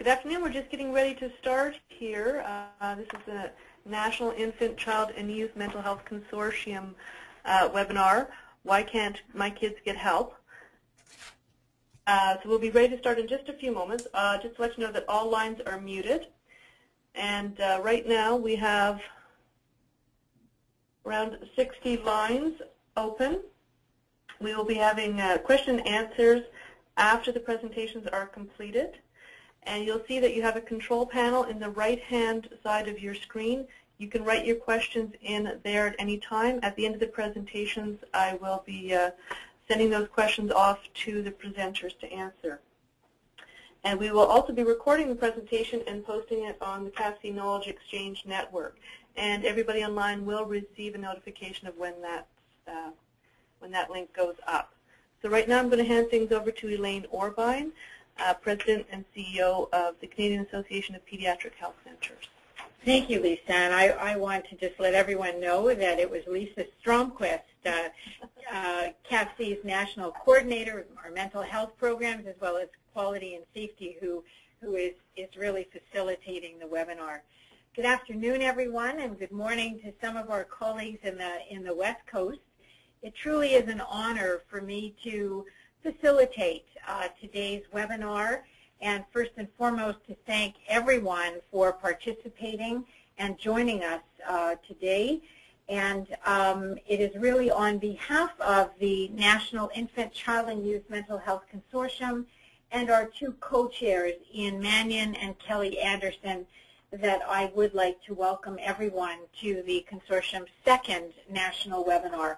Good afternoon. We're just getting ready to start here. Uh, this is the National Infant, Child, and Youth Mental Health Consortium uh, webinar, Why Can't My Kids Get Help? Uh, so we'll be ready to start in just a few moments. Uh, just to let you know that all lines are muted. And uh, right now we have around 60 lines open. We will be having uh, question and answers after the presentations are completed. And you'll see that you have a control panel in the right-hand side of your screen. You can write your questions in there at any time. At the end of the presentations, I will be uh, sending those questions off to the presenters to answer. And we will also be recording the presentation and posting it on the CAPC Knowledge Exchange Network. And everybody online will receive a notification of when that, uh, when that link goes up. So right now I'm going to hand things over to Elaine Orrbine uh, President and CEO of the Canadian Association of Pediatric Health Centers. Thank you, Lisa. And I, I want to just let everyone know that it was Lisa Stromquist, uh, uh, CAPC's national coordinator of our mental health programs as well as quality and safety who, who is, is really facilitating the webinar. Good afternoon, everyone, and good morning to some of our colleagues in the, in the West Coast. It truly is an honor for me to facilitate uh, today's webinar and first and foremost to thank everyone for participating and joining us uh, today. And um, it is really on behalf of the National Infant, Child, and Youth Mental Health Consortium and our two co-chairs, Ian Manion and Kelly Anderson, that I would like to welcome everyone to the consortium's second national webinar.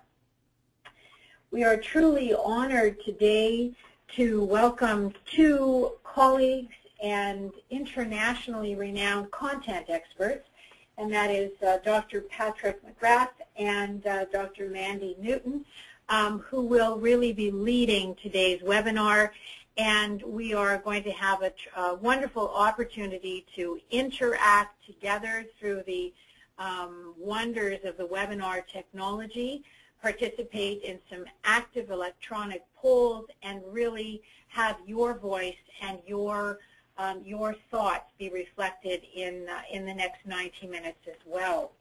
We are truly honored today to welcome two colleagues and internationally renowned content experts, and that is uh, Dr. Patrick McGrath and uh, Dr. Mandy Newton, um, who will really be leading today's webinar. And we are going to have a, a wonderful opportunity to interact together through the um, wonders of the webinar technology participate in some active electronic polls and really have your voice and your um, your thoughts be reflected in uh, in the next 90 minutes as well.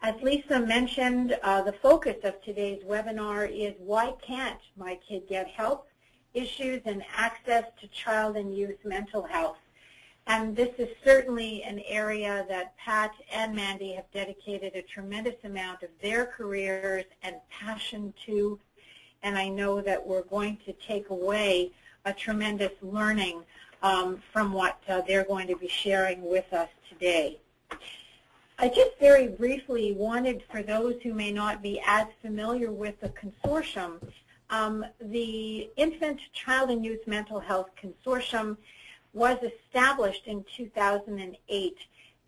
As Lisa mentioned, uh, the focus of today's webinar is why can't my kid get help? Issues and access to child and youth mental health. And this is certainly an area that Pat and Mandy have dedicated a tremendous amount of their careers and passion to. And I know that we're going to take away a tremendous learning um, from what uh, they're going to be sharing with us today. I just very briefly wanted, for those who may not be as familiar with the consortium, um, the Infant, Child, and Youth Mental Health Consortium was established in 2008.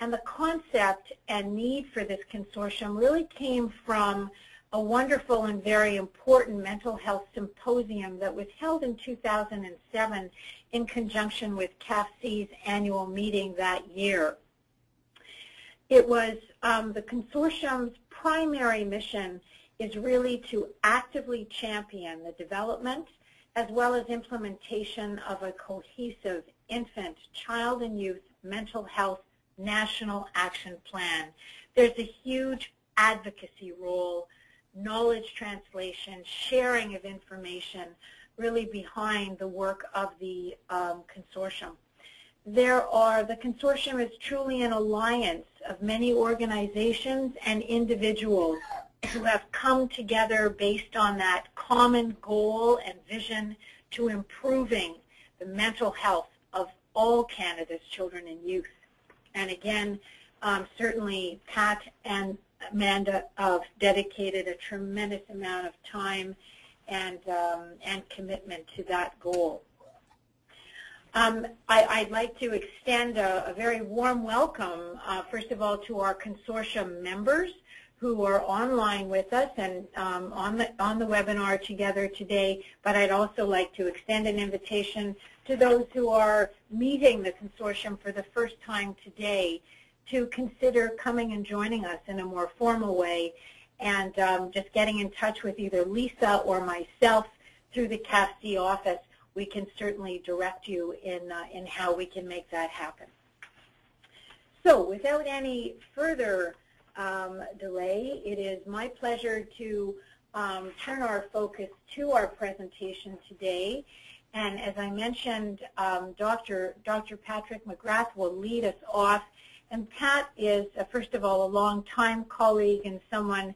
And the concept and need for this consortium really came from a wonderful and very important mental health symposium that was held in 2007 in conjunction with CAPC's annual meeting that year. It was um, the consortium's primary mission is really to actively champion the development as well as implementation of a cohesive infant, child, and youth mental health national action plan. There's a huge advocacy role, knowledge translation, sharing of information really behind the work of the um, consortium. There are, the consortium is truly an alliance of many organizations and individuals who have come together based on that common goal and vision to improving the mental health all Canada's children and youth. And again, um, certainly Pat and Amanda have dedicated a tremendous amount of time and, um, and commitment to that goal. Um, I, would like to extend a, a very warm welcome, uh, first of all, to our consortium members who are online with us and um, on, the, on the webinar together today, but I'd also like to extend an invitation to those who are meeting the consortium for the first time today to consider coming and joining us in a more formal way and um, just getting in touch with either Lisa or myself through the CAPC office. we can certainly direct you in, uh, in how we can make that happen. So without any further um, delay, it is my pleasure to um, turn our focus to our presentation today. And as I mentioned, um, Dr. Dr. Patrick McGrath will lead us off. And Pat is, uh, first of all, a long-time colleague and someone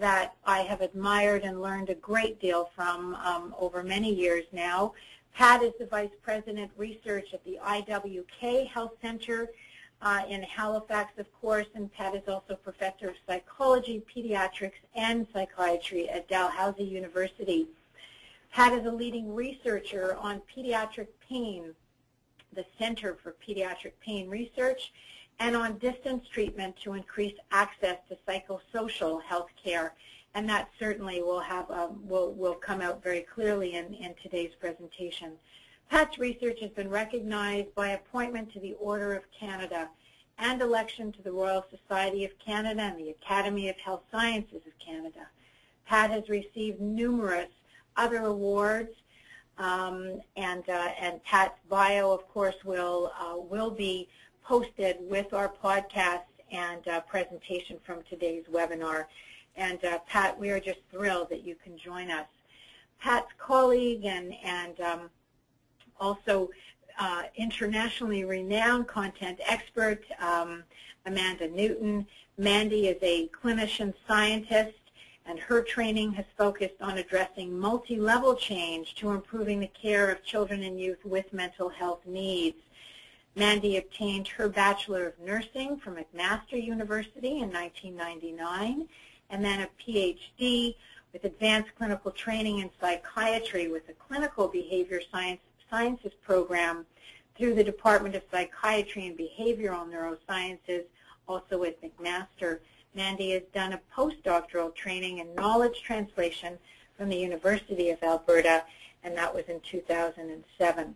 that I have admired and learned a great deal from um, over many years now. Pat is the Vice President Research at the IWK Health Center uh, in Halifax, of course, and Pat is also Professor of Psychology, Pediatrics, and Psychiatry at Dalhousie University. Pat is a leading researcher on pediatric pain, the Center for Pediatric Pain Research, and on distance treatment to increase access to psychosocial health care. And that certainly will, have, um, will, will come out very clearly in, in today's presentation. Pat's research has been recognized by appointment to the Order of Canada and election to the Royal Society of Canada and the Academy of Health Sciences of Canada. Pat has received numerous other awards, um, and, uh, and Pat's bio, of course, will, uh, will be posted with our podcast and uh, presentation from today's webinar. And uh, Pat, we are just thrilled that you can join us. Pat's colleague and, and um, also uh, internationally renowned content expert, um, Amanda Newton. Mandy is a clinician scientist and her training has focused on addressing multi-level change to improving the care of children and youth with mental health needs. Mandy obtained her Bachelor of Nursing from McMaster University in 1999 and then a PhD with advanced clinical training in psychiatry with a clinical behavior science, sciences program through the Department of Psychiatry and Behavioral Neurosciences, also at McMaster. Mandy has done a postdoctoral training in knowledge translation from the University of Alberta, and that was in 2007.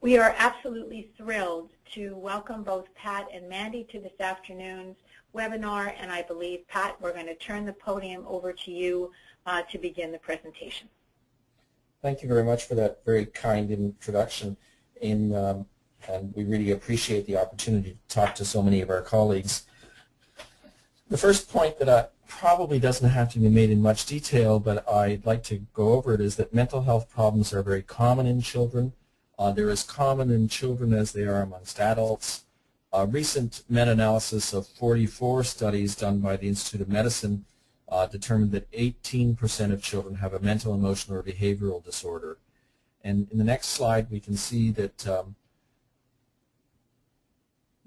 We are absolutely thrilled to welcome both Pat and Mandy to this afternoon's webinar, and I believe, Pat, we're going to turn the podium over to you uh, to begin the presentation. Thank you very much for that very kind introduction. In, um, and we really appreciate the opportunity to talk to so many of our colleagues. The first point that I, probably doesn't have to be made in much detail, but I'd like to go over it, is that mental health problems are very common in children. Uh, they're as common in children as they are amongst adults. A recent meta-analysis of 44 studies done by the Institute of Medicine uh, determined that 18% of children have a mental, emotional, or behavioral disorder. And in the next slide, we can see that um,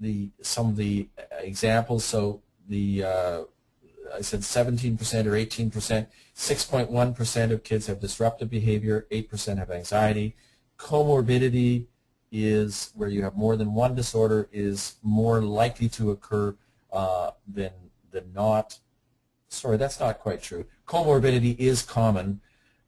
the some of the examples. So the uh, I said 17% or 18%, 6.1% of kids have disruptive behavior, 8% have anxiety, comorbidity is where you have more than one disorder is more likely to occur uh, than, than not. Sorry, that's not quite true. Comorbidity is common.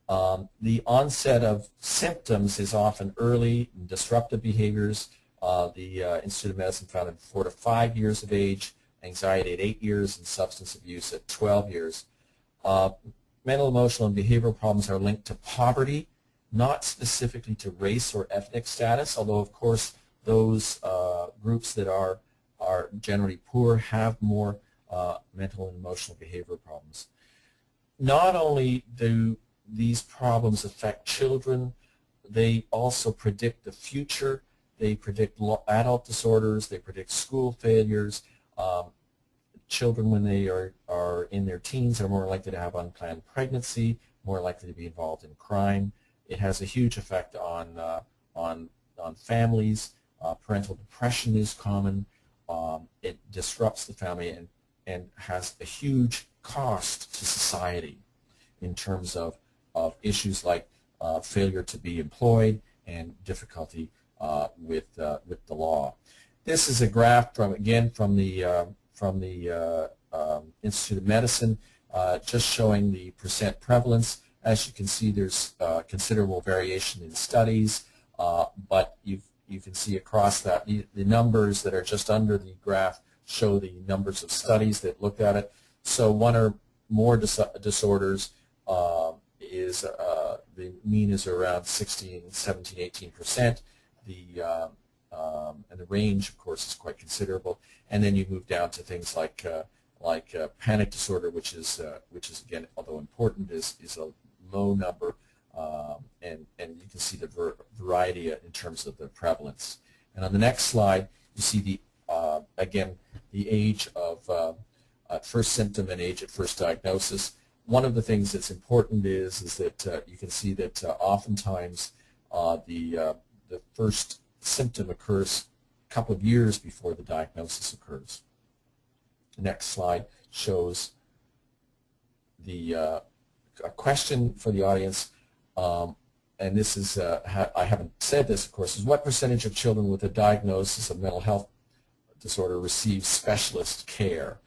Um, the onset of symptoms is often early disruptive behaviors. Uh, the uh, Institute of Medicine found in four to five years of age, anxiety at eight years, and substance abuse at 12 years. Uh, mental, emotional, and behavioral problems are linked to poverty not specifically to race or ethnic status, although of course those uh, groups that are, are generally poor have more uh, mental and emotional behavior problems. Not only do these problems affect children, they also predict the future. They predict adult disorders. They predict school failures. Um, children, when they are, are in their teens, are more likely to have unplanned pregnancy, more likely to be involved in crime. It has a huge effect on, uh, on, on families. Uh, parental depression is common. Um, it disrupts the family and, and has a huge cost to society in terms of, of issues like uh, failure to be employed and difficulty uh, with, uh, with the law. This is a graph from, again, from the, uh, from the um, Institute of Medicine, just showing the percent prevalence as you can see, there's uh, considerable variation in studies, uh, but you you can see across that the, the, numbers that are just under the graph show the numbers of studies that looked at it. So one or more dis disorders uh, is uh, the mean is around 16, 17, 18 percent. The uh, um, and the range, of course, is quite considerable. And then you move down to things like uh, like uh, panic disorder, which is uh, which is again, although important, is is a low number, um, and and you can see the variety in terms of the prevalence. And on the next slide, you see the uh, again the age of uh, first symptom and age at first diagnosis. One of the things that's important is is that uh, you can see that uh, oftentimes the the first symptom occurs a couple of years before the diagnosis occurs. The next slide shows the uh, a question for the audience, um, and this is, uh, ha I haven't said this, of course, is what percentage of children with a diagnosis of mental health disorder receive specialist care?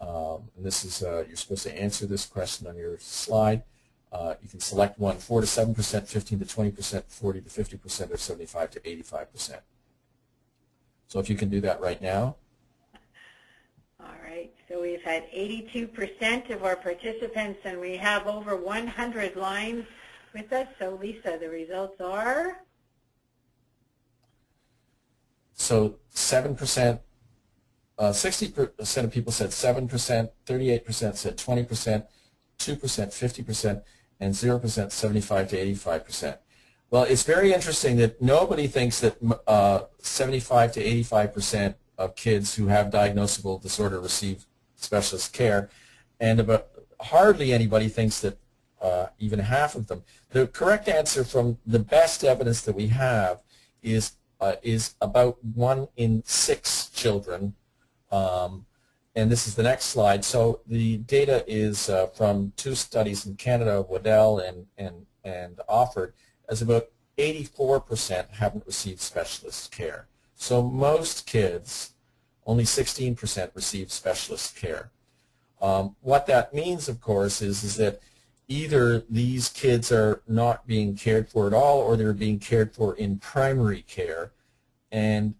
Um, and this is, uh, you're supposed to answer this question on your slide. Uh, you can select one, 4 to 7 percent, 15 to 20 percent, 40 to 50 percent, or 75 to 85 percent. So if you can do that right now. All right. So we've had 82 percent of our participants, and we have over 100 lines with us. So Lisa, the results are? So 7 percent, 60 uh, percent of people said 7 percent, 38 percent said 20 percent, 2 percent, 50 percent, and 0% 75 to 85%. Well, it's very interesting that nobody thinks that uh, 75 to 85% of kids who have diagnosable disorder receive specialist care, and about hardly anybody thinks that uh, even half of them. The correct answer from the best evidence that we have is uh, is about one in six children um, and this is the next slide. So the data is uh, from two studies in Canada, Waddell and, and, and Offord, as about 84% haven't received specialist care. So most kids, only 16% receive specialist care. Um, what that means, of course, is, is that either these kids are not being cared for at all or they're being cared for in primary care. And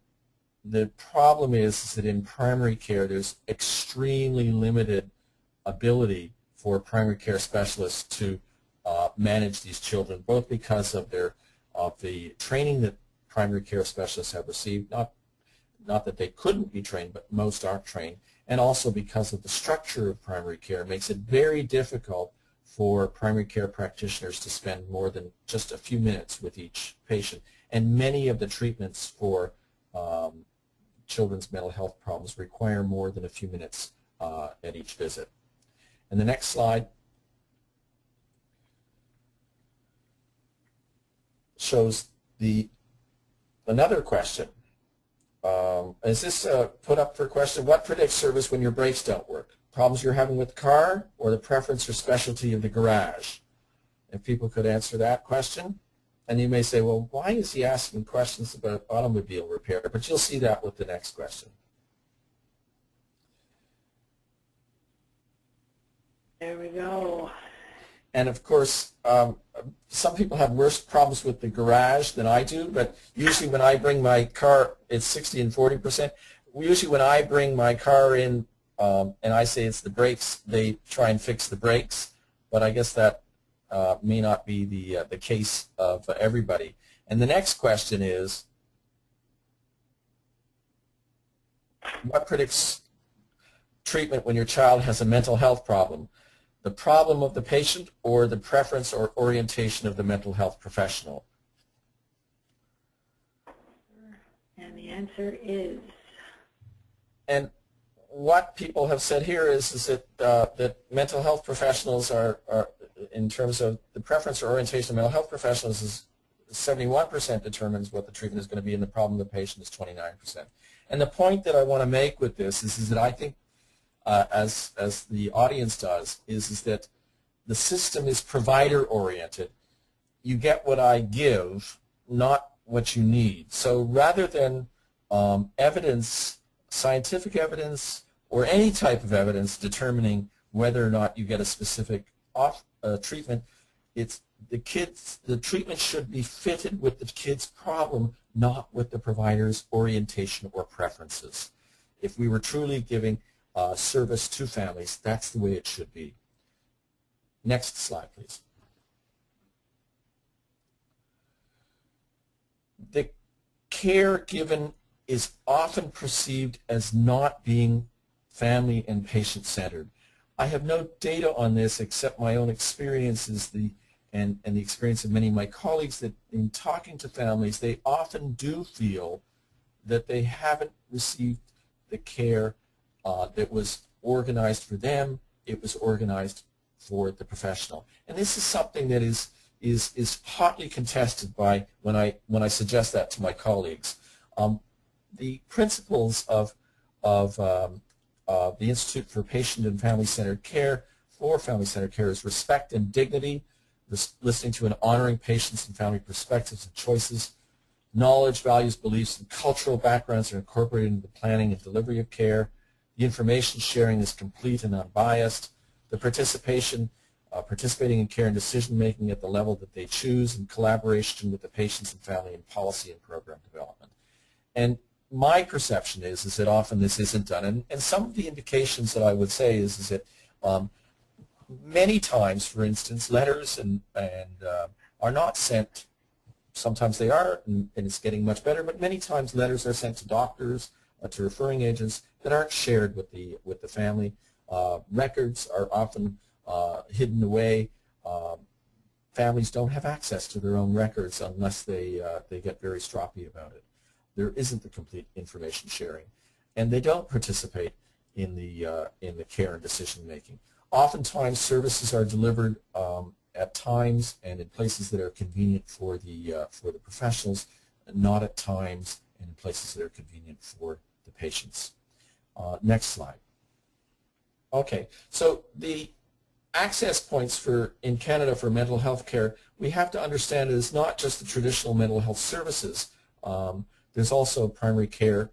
the problem is, is that in primary care there's extremely limited ability for primary care specialists to uh, manage these children, both because of their of the training that primary care specialists have received, not not that they couldn't be trained, but most aren't trained, and also because of the structure of primary care it makes it very difficult for primary care practitioners to spend more than just a few minutes with each patient. And many of the treatments for um, children's mental health problems require more than a few minutes uh, at each visit. And the next slide shows the another question. Um, is this uh, put up for question? What predicts service when your brakes don't work? Problems you're having with the car or the preference or specialty of the garage? If people could answer that question. And you may say, well, why is he asking questions about automobile repair? But you'll see that with the next question. There we go. And of course, um, some people have worse problems with the garage than I do, but usually when I bring my car, it's 60 and 40 percent. Usually when I bring my car in um, and I say it's the brakes, they try and fix the brakes, but I guess that uh, may not be the, uh, the case of everybody. And the next question is, what predicts treatment when your child has a mental health problem? The problem of the patient or the preference or orientation of the mental health professional? And the answer is? And what people have said here is, is that, uh, that mental health professionals are, are in terms of the preference or orientation of mental health professionals is 71% determines what the treatment is going to be and the problem of the patient is 29%. And the point that I want to make with this is, is that I think, uh, as, as the audience does, is, is that the system is provider-oriented. You get what I give, not what you need. So rather than um, evidence, scientific evidence, or any type of evidence determining whether or not you get a specific off, uh, treatment, it's the kids. The treatment should be fitted with the kid's problem, not with the provider's orientation or preferences. If we were truly giving uh, service to families, that's the way it should be. Next slide, please. the care given is often perceived as not being family and patient-centered. I have no data on this except my own experiences the, and, and the experience of many of my colleagues that in talking to families, they often do feel that they haven't received the care uh, that was organized for them, it was organized for the professional. And this is something that is, is, is hotly contested by when I, when I suggest that to my colleagues. Um, the principles of, of um, uh, the Institute for Patient and Family-Centered Care for family-centered care is respect and dignity, listening to and honoring patients and family perspectives and choices. Knowledge, values, beliefs, and cultural backgrounds are incorporated into the planning and delivery of care. The information sharing is complete and unbiased. The participation, uh, participating in care and decision making at the level that they choose in collaboration with the patients and family in policy and program development. And my perception is is that often this isn't done, and, and some of the indications that I would say is is that um, many times, for instance, letters and and uh, are not sent. Sometimes they are, and, and, it's getting much better. But many times, letters are sent to doctors, uh, to referring agents that aren't shared with the with the family. Uh, records are often uh, hidden away. Um, families don't have access to their own records unless they uh, they get very stroppy about it there isn't the complete information sharing, and they don't participate in the uh, in the care and decision making. Oftentimes, services are delivered um, at times and in places that are convenient for the uh, for the professionals, not at times and in places that are convenient for the patients. Uh, next slide. Okay, so the access points for in Canada for mental health care, we have to understand it is not just the traditional mental health services. Um, there's also primary care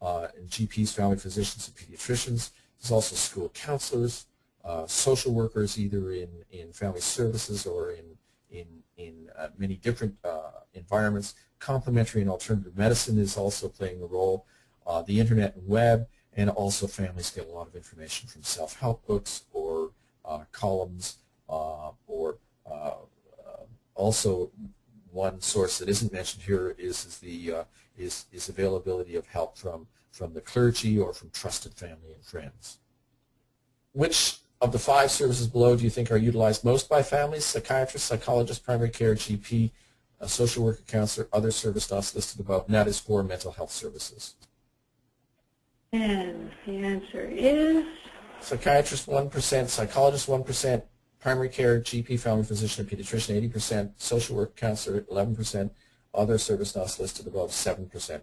uh, and GPs, family physicians, and pediatricians. There's also school counselors, uh, social workers, either in, in family services or in, in, in uh, many different uh, environments. Complementary and alternative medicine is also playing a role. Uh, the internet and web, and also families get a lot of information from self-help books or uh, columns or also one source that isn't mentioned here is, is the is, is availability of help from, from the clergy or from trusted family and friends. Which of the five services below do you think are utilized most by families? Psychiatrist, psychologist, primary care, GP, a social worker, counselor, other service not listed above, and that is for mental health services. And the answer is? Psychiatrist 1%, psychologist 1%, primary care, GP, family physician, and pediatrician 80%, social work counselor 11%, other service not listed above 7%.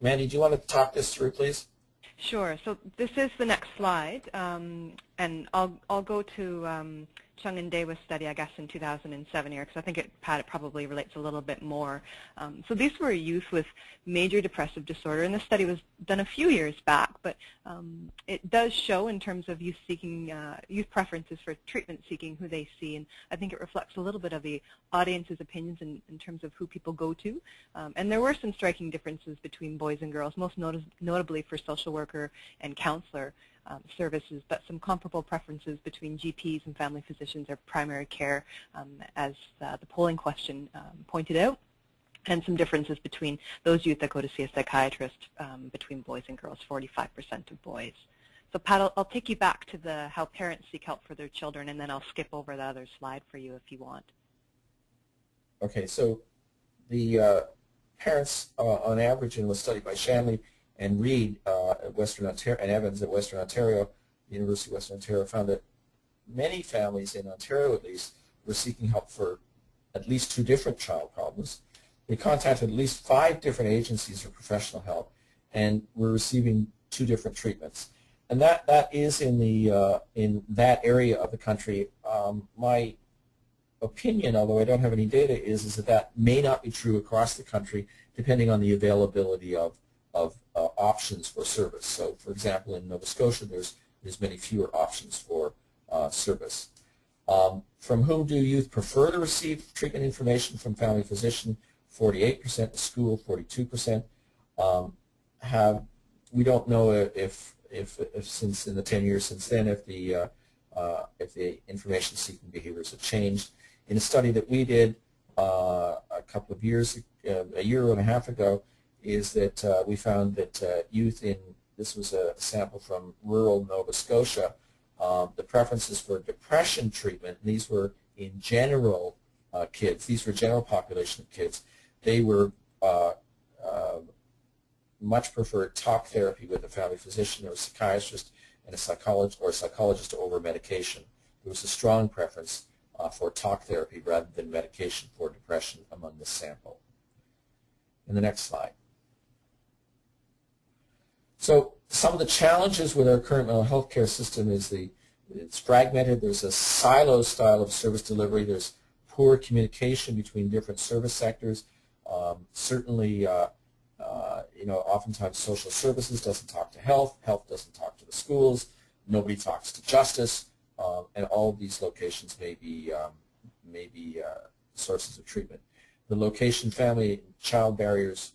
Mandy, do you want to talk this through, please? Sure. So this is the next slide, um, and I'll I'll go to um, Chung and Davis study, I guess, in 2007 here, because I think it, probably relates a little bit more. Um, so these were youth with major depressive disorder, and this study was done a few years back, but um, it does show in terms of youth seeking, uh, youth preferences for treatment seeking who they see, and I think it reflects a little bit of the audience's opinions in, in terms of who people go to. Um, and there were some striking differences between boys and girls, most not notably for social worker and counselor um, services, but some comparable preferences between GPs and family physicians or primary care, um, as uh, the polling question um, pointed out, and some differences between those youth that go to see a psychiatrist um, between boys and girls, 45% of boys. So Pat, I'll, I'll, take you back to the how parents seek help for their children, and then I'll skip over the other slide for you if you want. Okay, so the uh, parents, uh, on average, in a study by Shanley, and Reid uh, at Western Ontario and Evans at Western Ontario, University of Western Ontario, found that many families in Ontario, at least, were seeking help for at least two different child problems. They contacted at least five different agencies for professional help, and were receiving two different treatments. And that that is in the uh, in that area of the country. Um, my opinion, although I don't have any data, is is that that may not be true across the country, depending on the availability of of uh, options for service. So, for example, in Nova Scotia, there's there's many fewer options for uh, service. Um, from whom do youth prefer to receive treatment information from family physician? 48%, school 42%. Um, have we don't know if, if if since in the 10 years since then if the uh, uh, if the information seeking behaviors have changed. In a study that we did, uh, a couple of years, uh, a year and a half ago, is that uh, we found that uh, youth in, this was a sample from rural Nova Scotia, um, the preferences for depression treatment, and these were in general uh, kids, these were general population of kids, they were uh, uh, much preferred talk therapy with a family physician or a psychiatrist and a psychologist or a psychologist over medication. There was a strong preference uh, for talk therapy rather than medication for depression among this sample. In the next slide. So some of the challenges with our current mental health care system is the it's fragmented. There's a silo style of service delivery. There's poor communication between different service sectors. Um, certainly, uh, uh, you know, oftentimes social services doesn't talk to health. Health doesn't talk to the schools. Nobody talks to justice. Um, and all of these locations may be, um, may be uh, sources of treatment. The location, family, child barriers,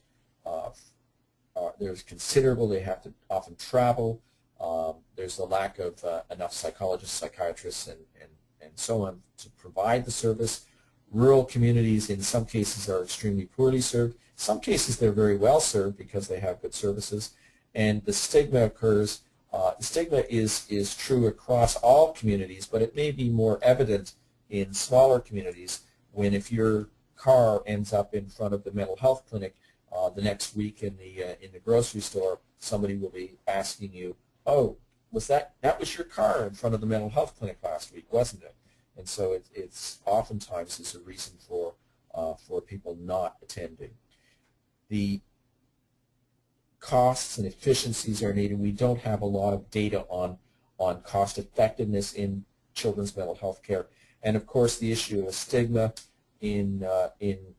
uh, there's considerable. They have to often travel. Um, there's a lack of uh, enough psychologists, psychiatrists, and, and, and so on to provide the service. Rural communities, in some cases, are extremely poorly served. Some cases, they're very well served because they have good services. And the stigma occurs. Uh, the stigma is, is true across all communities, but it may be more evident in smaller communities when if your car ends up in front of the mental health clinic uh, the next week in the uh, in the grocery store, somebody will be asking you, "Oh, was that that was your car in front of the mental health clinic last week, wasn't it?" And so it, it's oftentimes is a reason for uh, for people not attending. The costs and efficiencies are needed. We don't have a lot of data on on cost effectiveness in children's mental health care, and of course the issue of stigma in uh, in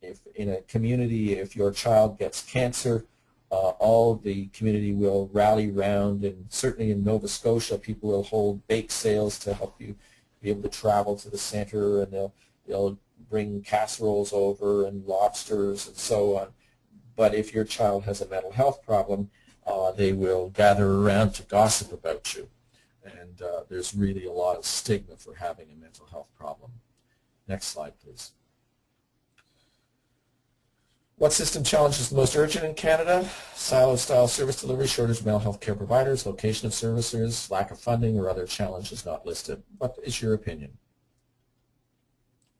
if in a community, if your child gets cancer, uh, all the community will rally round, and certainly in Nova Scotia, people will hold bake sales to help you be able to travel to the center, and they'll they'll bring casseroles over and lobsters and so on. But if your child has a mental health problem, uh, they will gather around to gossip about you, and uh, there's really a lot of stigma for having a mental health problem. Next slide, please. What system challenge is the most urgent in Canada? Silo-style service delivery, shortage of mental health care providers, location of services, lack of funding, or other challenges not listed. What is your opinion?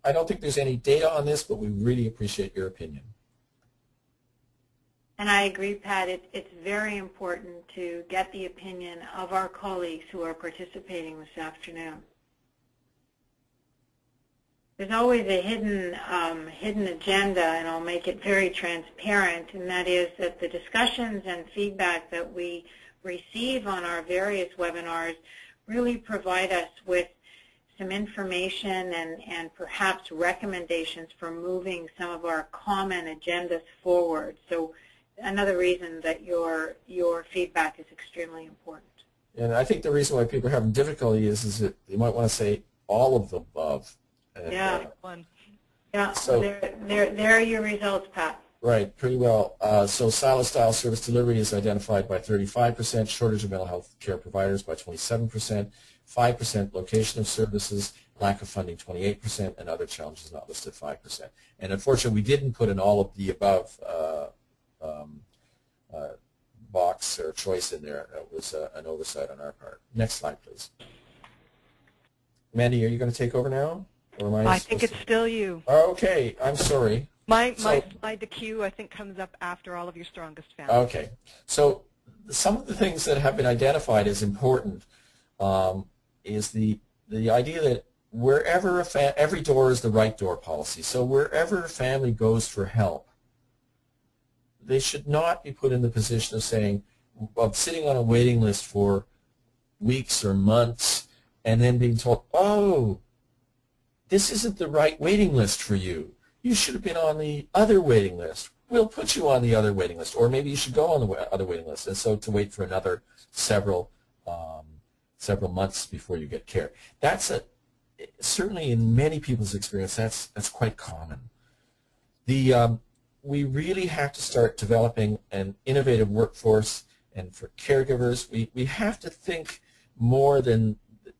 I don't think there's any data on this, but we really appreciate your opinion. And I agree, Pat. It, it's very important to get the opinion of our colleagues who are participating this afternoon there's always a hidden um, hidden agenda, and I'll make it very transparent, and that is that the discussions and feedback that we receive on our various webinars really provide us with some information and, and perhaps recommendations for moving some of our common agendas forward. So another reason that your your feedback is extremely important. And I think the reason why people are having difficulty is, is that they might want to say all of the above yeah. Uh, yeah. So there, there, there are your results, Pat. Right, pretty well. Uh, so silo-style service delivery is identified by 35%, shortage of mental health care providers by 27%, 5% location of services, lack of funding 28%, and other challenges not listed 5%. And unfortunately, we didn't put in all of the above uh, um, uh, box or choice in there. It was uh, an oversight on our part. Next slide, please. Mandy, are you going to take over now? I, I think it's to... still you. Okay, I'm sorry. My, so, my slide, the queue, I think comes up after all of your strongest families. Okay. So some of the things that have been identified as important um, is the, the idea that wherever a every door is the right door policy. So wherever a family goes for help, they should not be put in the position of saying, of sitting on a waiting list for weeks or months and then being told, oh, this isn't the right waiting list for you. You should have been on the other waiting list. We'll put you on the other waiting list, or maybe you should go on the other waiting list, and so to wait for another several um, several months before you get care. That's a certainly in many people's experience. That's that's quite common. The um, we really have to start developing an innovative workforce, and for caregivers, we we have to think more than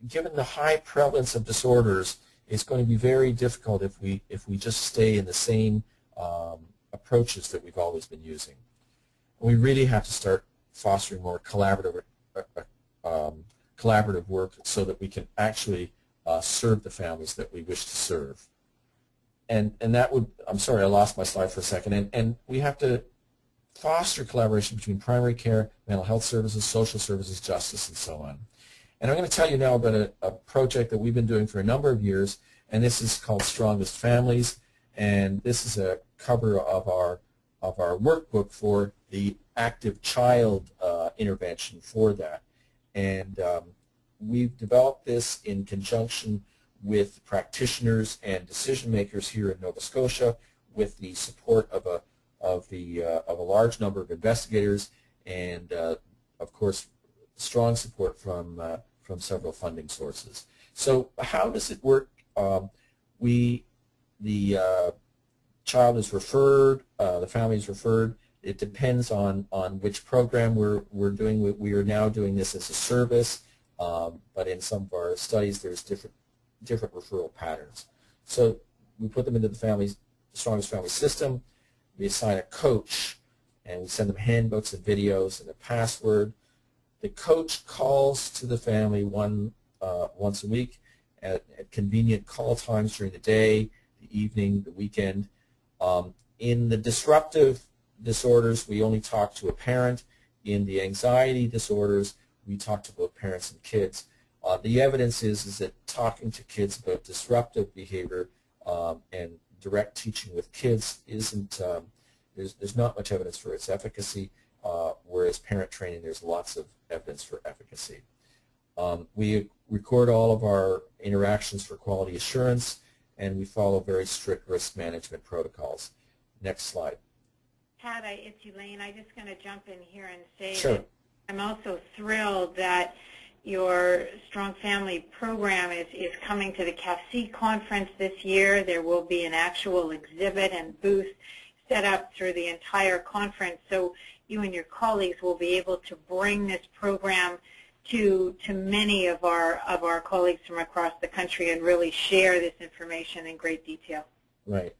given the high prevalence of disorders it's going to be very difficult if we if we just stay in the same um, approaches that we've always been using. We really have to start fostering more collaborative uh, uh, um, collaborative work so that we can actually uh, serve the families that we wish to serve. And and that would I'm sorry I lost my slide for a second. And and we have to foster collaboration between primary care, mental health services, social services, justice, and so on. And I'm going to tell you now about a, a, project that we've been doing for a number of years, and this is called Strongest Families, and this is a cover of our of our workbook for the active child uh, intervention for that. And um, we've developed this in conjunction with practitioners and decision makers here in Nova Scotia with the support of a of the uh, of a large number of investigators and uh, of course strong support from uh, from several funding sources. So how does it work? Um, we, the uh, child is referred, uh, the family is referred. It depends on, on which program we're, we're doing. We, we are now doing this as a service, um, but in some of our studies there's different, different referral patterns. So we put them into the family's strongest family system. We assign a coach, and we send them handbooks and videos and a password the coach calls to the family one uh, once a week at, at, convenient call times during the day, the evening, the weekend. Um, in the disruptive disorders, we only talk to a parent. In the anxiety disorders, we talk to both parents and kids. Uh, the evidence is, is that talking to kids about disruptive behavior um, and direct teaching with kids isn't, um, there's, there's not much evidence for its efficacy. Uh, whereas parent training, there's lots of evidence for efficacy. Um, we record all of our interactions for quality assurance, and we follow very strict risk management protocols. Next slide. Pat, I, it's Elaine. I'm just going to jump in here and say sure. that I'm also thrilled that your Strong Family program is, is coming to the CAFC conference this year. There will be an actual exhibit and booth set up through the entire conference. So you and your colleagues will be able to bring this program to to many of our of our colleagues from across the country and really share this information in great detail. Right.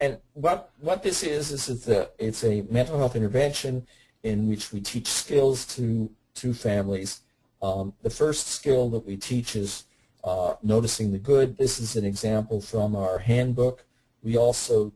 And what what this is is it's a it's a mental health intervention in which we teach skills to to families. Um, the first skill that we teach is uh, noticing the good. This is an example from our handbook. We also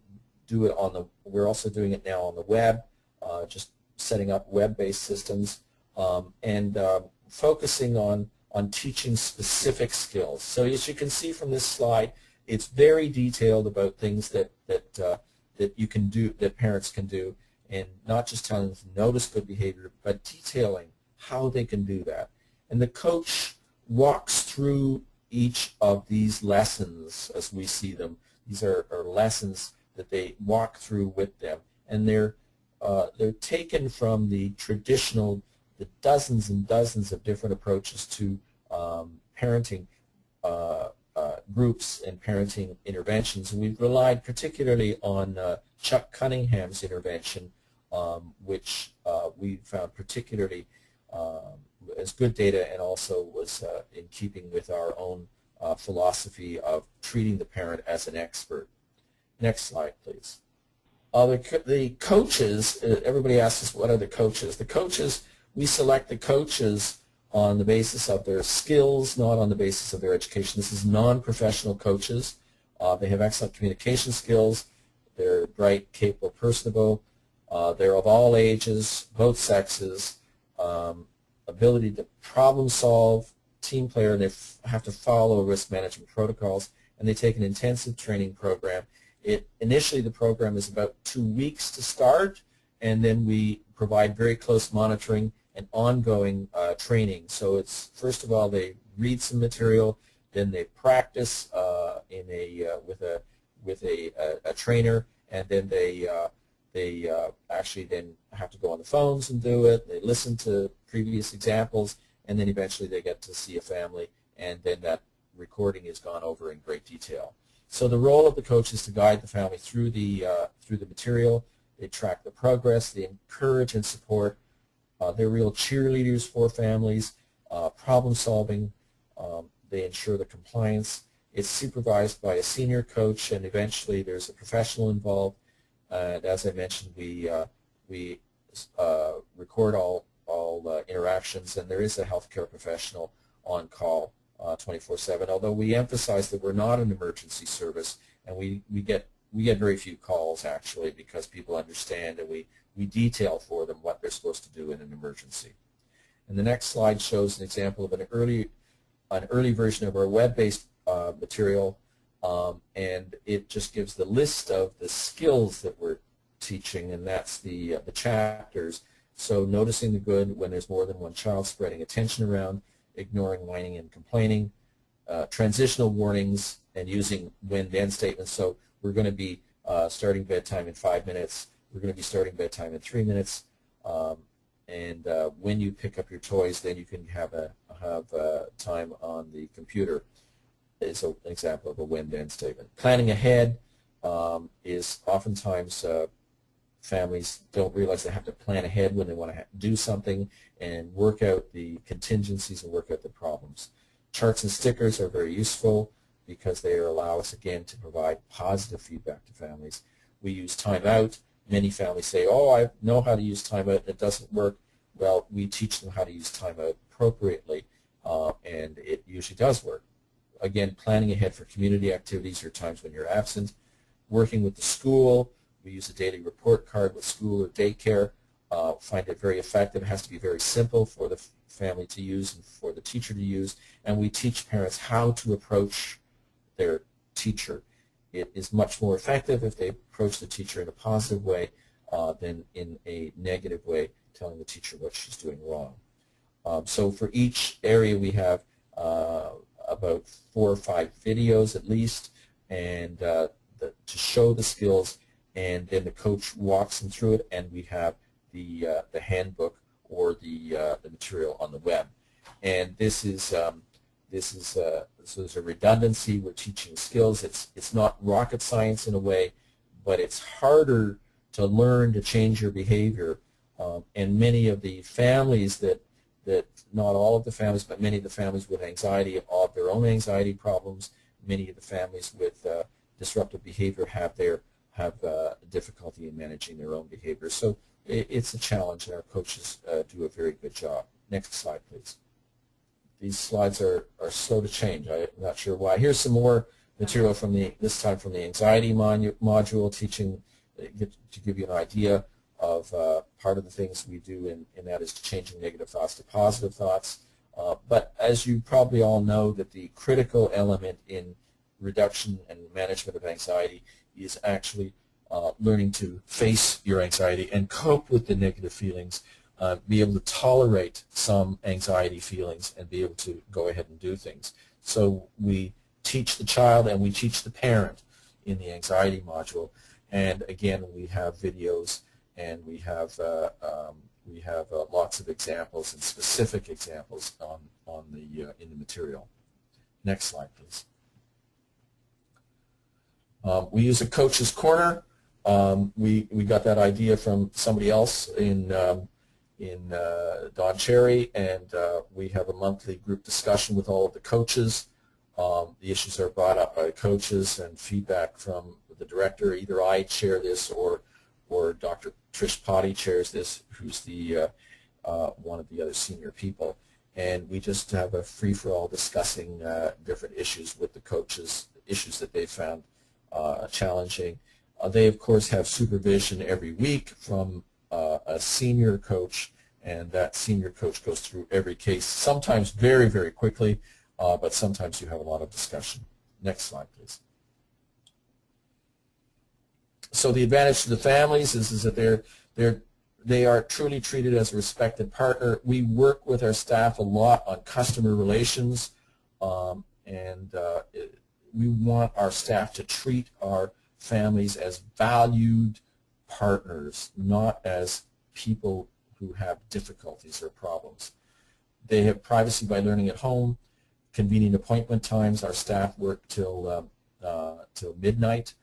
do it on the we're also doing it now on the web uh, just setting up web-based systems, um, and uh, focusing on, on teaching specific skills. So as you can see from this slide, it's very detailed about things that, that, uh, that you can do, that parents can do, and not just telling them to notice good behavior, but detailing how they can do that. And the coach walks through each of these lessons as we see them. These are, are lessons that they walk through with them, and they're uh, they're taken from the traditional, the dozens and dozens of different approaches to um, parenting uh, uh, groups and parenting interventions. We've relied particularly on uh, Chuck Cunningham's intervention, um, which uh, we found particularly um, as good data and also was in keeping with our own philosophy of treating the parent as an expert. Next slide, please. Uh, the, the coaches, uh, everybody asks us what are the coaches. The coaches, we select the coaches on the basis of their skills, not on the basis of their education. This is non-professional coaches. Uh, they have excellent communication skills. They're bright, capable, personable. Uh, they're of all ages, both sexes, um, ability to problem solve, team player, and they have to follow risk management protocols, and they take an intensive training program it initially the program is about two weeks to start, and then we provide very close monitoring and ongoing uh, training. So it's first of all they read some material, then they practice uh, in a uh, with a with a, a, a, trainer, and then they uh, they uh, actually then have to go on the phones and do it. They listen to previous examples, and then eventually they get to see a family, and then that recording is gone over in great detail. So the role of the coach is to guide the family through the uh, through the material. They track the progress. They encourage and support. Uh, they're real cheerleaders for families. Uh, problem solving. Um, they ensure the compliance, It's supervised by a senior coach, and eventually there's a professional involved. And as I mentioned, we uh, we uh, record all all uh, interactions, and there is a healthcare professional on call 24/7. Although we emphasize that we're not an emergency service, and we we get we get very few calls actually because people understand and we we detail for them what they're supposed to do in an emergency. And the next slide shows an example of an early an early version of our web-based uh, material, um, and it just gives the list of the skills that we're teaching, and that's the uh, the chapters. So noticing the good when there's more than one child, spreading attention around, ignoring whining and complaining, uh, transitional warnings, and using when-then statements. So we're going to be uh, starting bedtime in five minutes. We're going to be starting bedtime in three minutes. Um, and uh, when you pick up your toys, then you can have a have uh, time on the computer. Is an example of a when-then statement. Planning ahead um, is oftentimes uh, families don't realize they have to plan ahead when they want to do something and work out the contingencies and work out the problems. Charts and stickers are very useful because they allow us, again, to provide positive feedback to families. We use timeout. Many families say, oh, I know how to use timeout. It doesn't work. Well, we teach them how to use timeout appropriately, uh, and it usually does work. Again, planning ahead for community activities or times when you're absent. Working with the school. We use a daily report card with school or daycare. Uh, find it very effective. It has to be very simple for the family to use and for the teacher to use. And we teach parents how to approach their teacher. It is much more effective if they approach the teacher in a positive way uh, than in a negative way, telling the teacher what she's doing wrong. Um, so for each area we have uh, about four or five videos at least, and uh, the, to show the skills, and then the coach walks them through it, and we have the uh, the handbook or the uh, the material on the web. And this is um, this is uh, so there's a redundancy. We're teaching skills. It's it's not rocket science in a way, but it's harder to learn to change your behavior. Um, and many of the families that that not all of the families, but many of the families with anxiety have their own anxiety problems. Many of the families with uh, disruptive behavior have their have uh, difficulty in managing their own behavior. So it, it's a challenge, and our coaches uh, do a very good job. Next slide, please these slides are, are slow to change. I'm not sure why. Here's some more material from the this time from the anxiety module, teaching to give you an idea of uh, part of the things we do, and, and that is changing negative thoughts to positive thoughts. Uh, but as you probably all know, that the critical element in reduction and management of anxiety is actually uh, learning to face your anxiety and cope with the negative feelings uh, be able to tolerate some anxiety feelings and be able to go ahead and do things. So we teach the child and we teach the parent in the anxiety module. And again, we have videos and we have uh, um, we have uh, lots of examples and specific examples on on the uh, in the material. Next slide, please. Um, we use a coach's corner. Um, we we got that idea from somebody else in um, in uh, Don Cherry, and uh, we have a monthly group discussion with all of the coaches. Um, the issues are brought up by coaches and feedback from the director. Either I chair this or or Dr. Trish Pottie chairs this, who's the uh, uh, one of the other senior people. And we just have a free-for-all discussing uh, different issues with the coaches, issues that they found uh, challenging. they, of course, have supervision every week from uh, a senior coach, and that senior coach goes through every case, sometimes very, very quickly, uh, but sometimes you have a lot of discussion. Next slide, please. So the advantage to the families is, is that they're, they're, they are truly treated as a respected partner. We work with our staff a lot on customer relations, um, and uh, it, we want our staff to treat our families as valued, partners, not as people who have difficulties or problems. They have privacy by learning at home, convenient appointment times. Our staff work till um, uh, till midnight.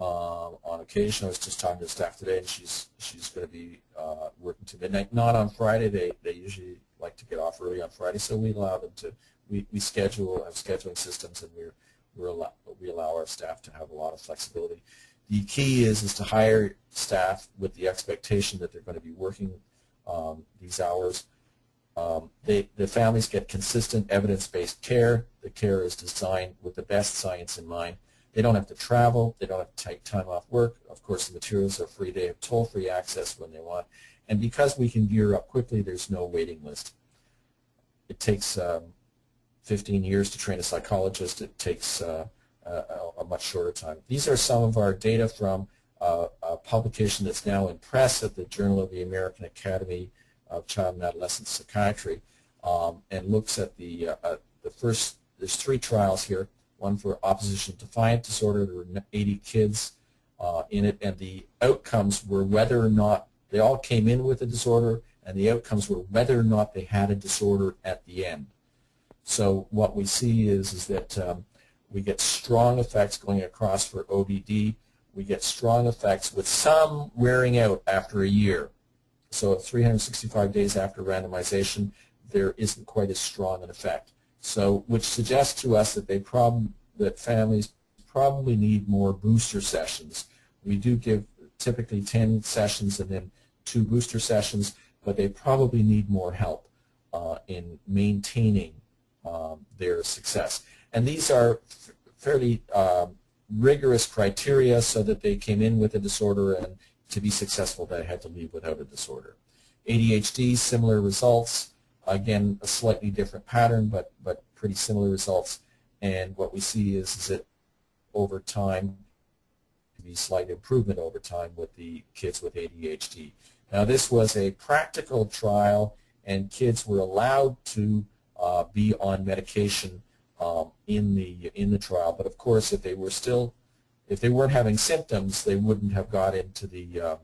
Uh, on occasion, I was just talking to staff today, and she's she's going to be uh, working to midnight. Not on Friday. They they usually like to get off early on Friday, so we allow them to. We, we schedule have scheduling systems, and we're we're allow, we allow our staff to have a lot of flexibility. The key is is to hire staff with the expectation that they're going to be working um, these hours. Um, they, the families get consistent evidence-based care. The care is designed with the best science in mind. They don't have to travel. They don't have to take time off work. Of course, the materials are free. They have toll-free access when they want. And because we can gear up quickly, there's no waiting list. It takes um, 15 years to train a psychologist. It takes uh, a, a, much shorter time. These are some of our data from uh, a publication that's now in press at the Journal of the American Academy of Child and Adolescent Psychiatry um, and looks at the, uh, the first, there's three trials here, one for opposition defiant disorder, there were 80 kids uh, in it, and the outcomes were whether or not, they all came in with a disorder, and the outcomes were whether or not they had a disorder at the end. So what we see is, is that um, we get strong effects going across for ODD. We get strong effects with some wearing out after a year. So 365 days after randomization, there isn't quite as strong an effect. So, which suggests to us that they prob that families probably need more booster sessions. We do give typically 10 sessions and then two booster sessions, but they probably need more help uh, in maintaining um, their success. And these are fairly um, rigorous criteria so that they came in with a disorder and to be successful they had to leave without a disorder. ADHD, similar results. Again, a slightly different pattern, but, but pretty similar results. And what we see is, is that over time, be slight improvement over time with the kids with ADHD. Now this was a practical trial and kids were allowed to uh, be on medication um, in the in the trial. But of course, if they were still, if they weren't having symptoms, they wouldn't have got into the um,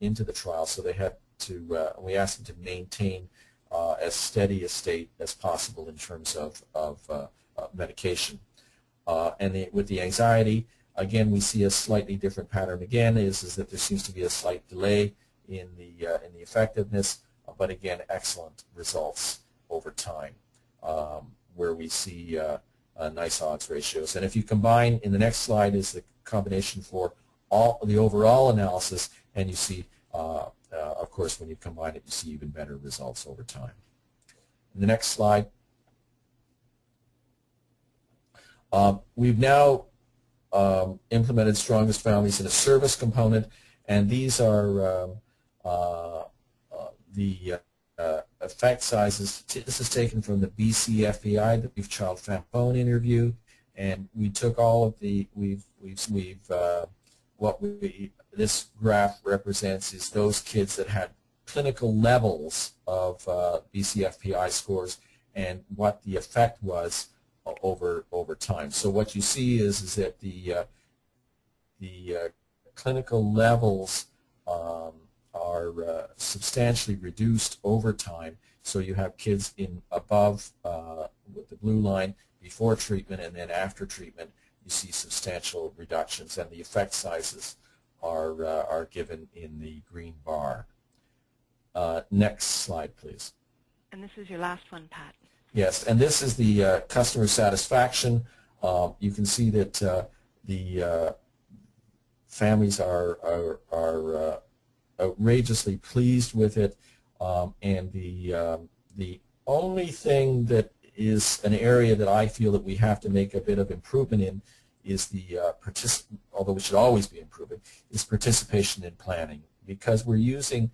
into the trial. So they had to. Uh, we asked them to maintain uh, as steady a state as possible in terms of of uh, uh, medication. Uh, and the, with the anxiety, again, we see a slightly different pattern. Again, is is that there seems to be a slight delay in the in the effectiveness, but again, excellent results over time. Um, where we see uh, uh, nice odds ratios. And if you combine, in the next slide is the combination for all the overall analysis, and you see, uh, uh, of course, when you combine it, you see even better results over time. In the next slide, um, we've now um, implemented Strongest Families in a service component, and these are um, uh, uh, the effect sizes. This is taken from the BCFPI, the Brief Child Family Phone interview, and we took all of the we've we've we've uh, what we this graph represents is those kids that had clinical levels of uh, BCFPI scores and what the effect was over over time. So what you see is is that the uh, the uh, clinical levels um, are uh, substantially reduced over time. So you have kids in above uh, with the blue line before treatment and then after treatment you see substantial reductions and the effect sizes are, uh, are given in the green bar. Uh, next slide please. And this is your last one, Pat. Yes, and this is the uh, customer satisfaction. Um, you can see that uh, the families are, are, are outrageously pleased with it. Um, and the, um, the only thing that is an area that I feel that we have to make a bit of improvement in is the, uh, although we should always be improving, is participation in planning because we're using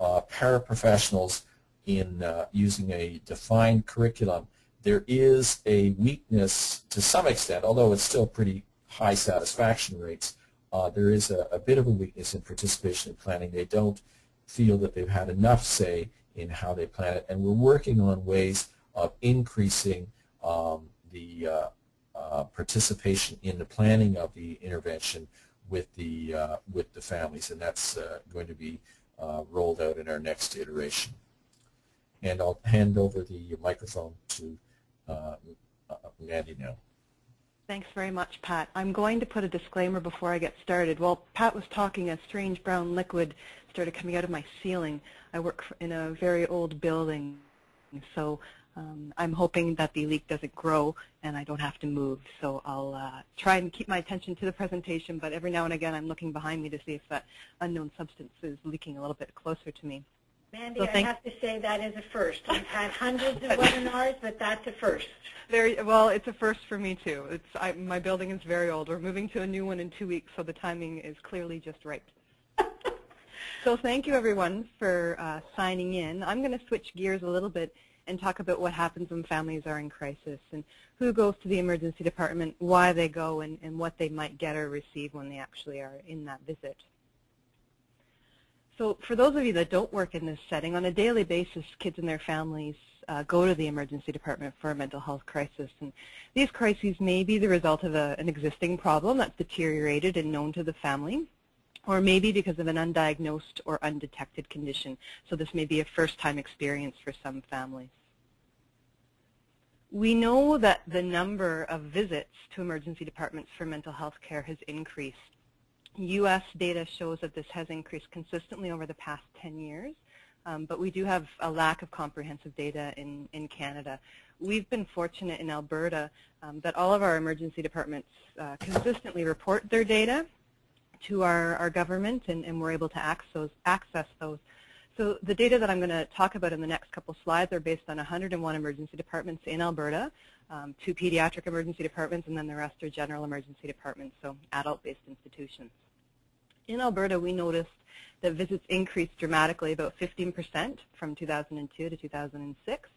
uh, paraprofessionals in uh, using a defined curriculum. There is a weakness to some extent, although it's still pretty high satisfaction rates, uh, there is a, a, bit of a weakness in participation in planning. They don't feel that they've had enough say in how they plan it, and we're working on ways of increasing um, the uh, uh, participation in the planning of the intervention with the uh, with the families, and that's uh, going to be uh, rolled out in our next iteration. And I'll hand over the microphone to Mandy now. Thanks very much, Pat. I'm going to put a disclaimer before I get started. While Pat was talking, a strange brown liquid started coming out of my ceiling. I work in a very old building, so Um, I'm hoping that the leak doesn't grow and I don't have to move. So I'll uh, try and keep my attention to the presentation, but every now and again I'm looking behind me to see if that unknown substance is leaking a little bit closer to me. Mandy, So I have to say that is a first. We've had hundreds of webinars, but that's a first. Very well. It's a first for me too. It's I, my building is very old. We're moving to a new one in two weeks, so the timing is clearly just right. so thank you everyone for uh, signing in. I'm going to switch gears a little bit and talk about what happens when families are in crisis and who goes to the emergency department, why they go, and, and what they might get or receive when they actually are in that visit. So for those of you that don't work in this setting, on a daily basis, kids and their families uh, go to the emergency department for a mental health crisis. And these crises may be the result of a, an existing problem that's deteriorated and known to the family, or maybe because of an undiagnosed or undetected condition. So this may be a first-time experience for some families. We know that the number of visits to emergency departments for mental health care has increased. U.S. data shows that this has increased consistently over the past 10 years, um, but we do have a lack of comprehensive data in, in Canada. We've been fortunate in Alberta um, that all of our emergency departments uh, consistently report their data to our, our government, and, and we're able to access those, access those. So the data that I'm going to talk about in the next couple slides are based on 101 emergency departments in Alberta, um, two pediatric emergency departments, and then the rest are general emergency departments, so adult-based institutions. In Alberta, we noticed that visits increased dramatically, about 15% from 2002 to 2006.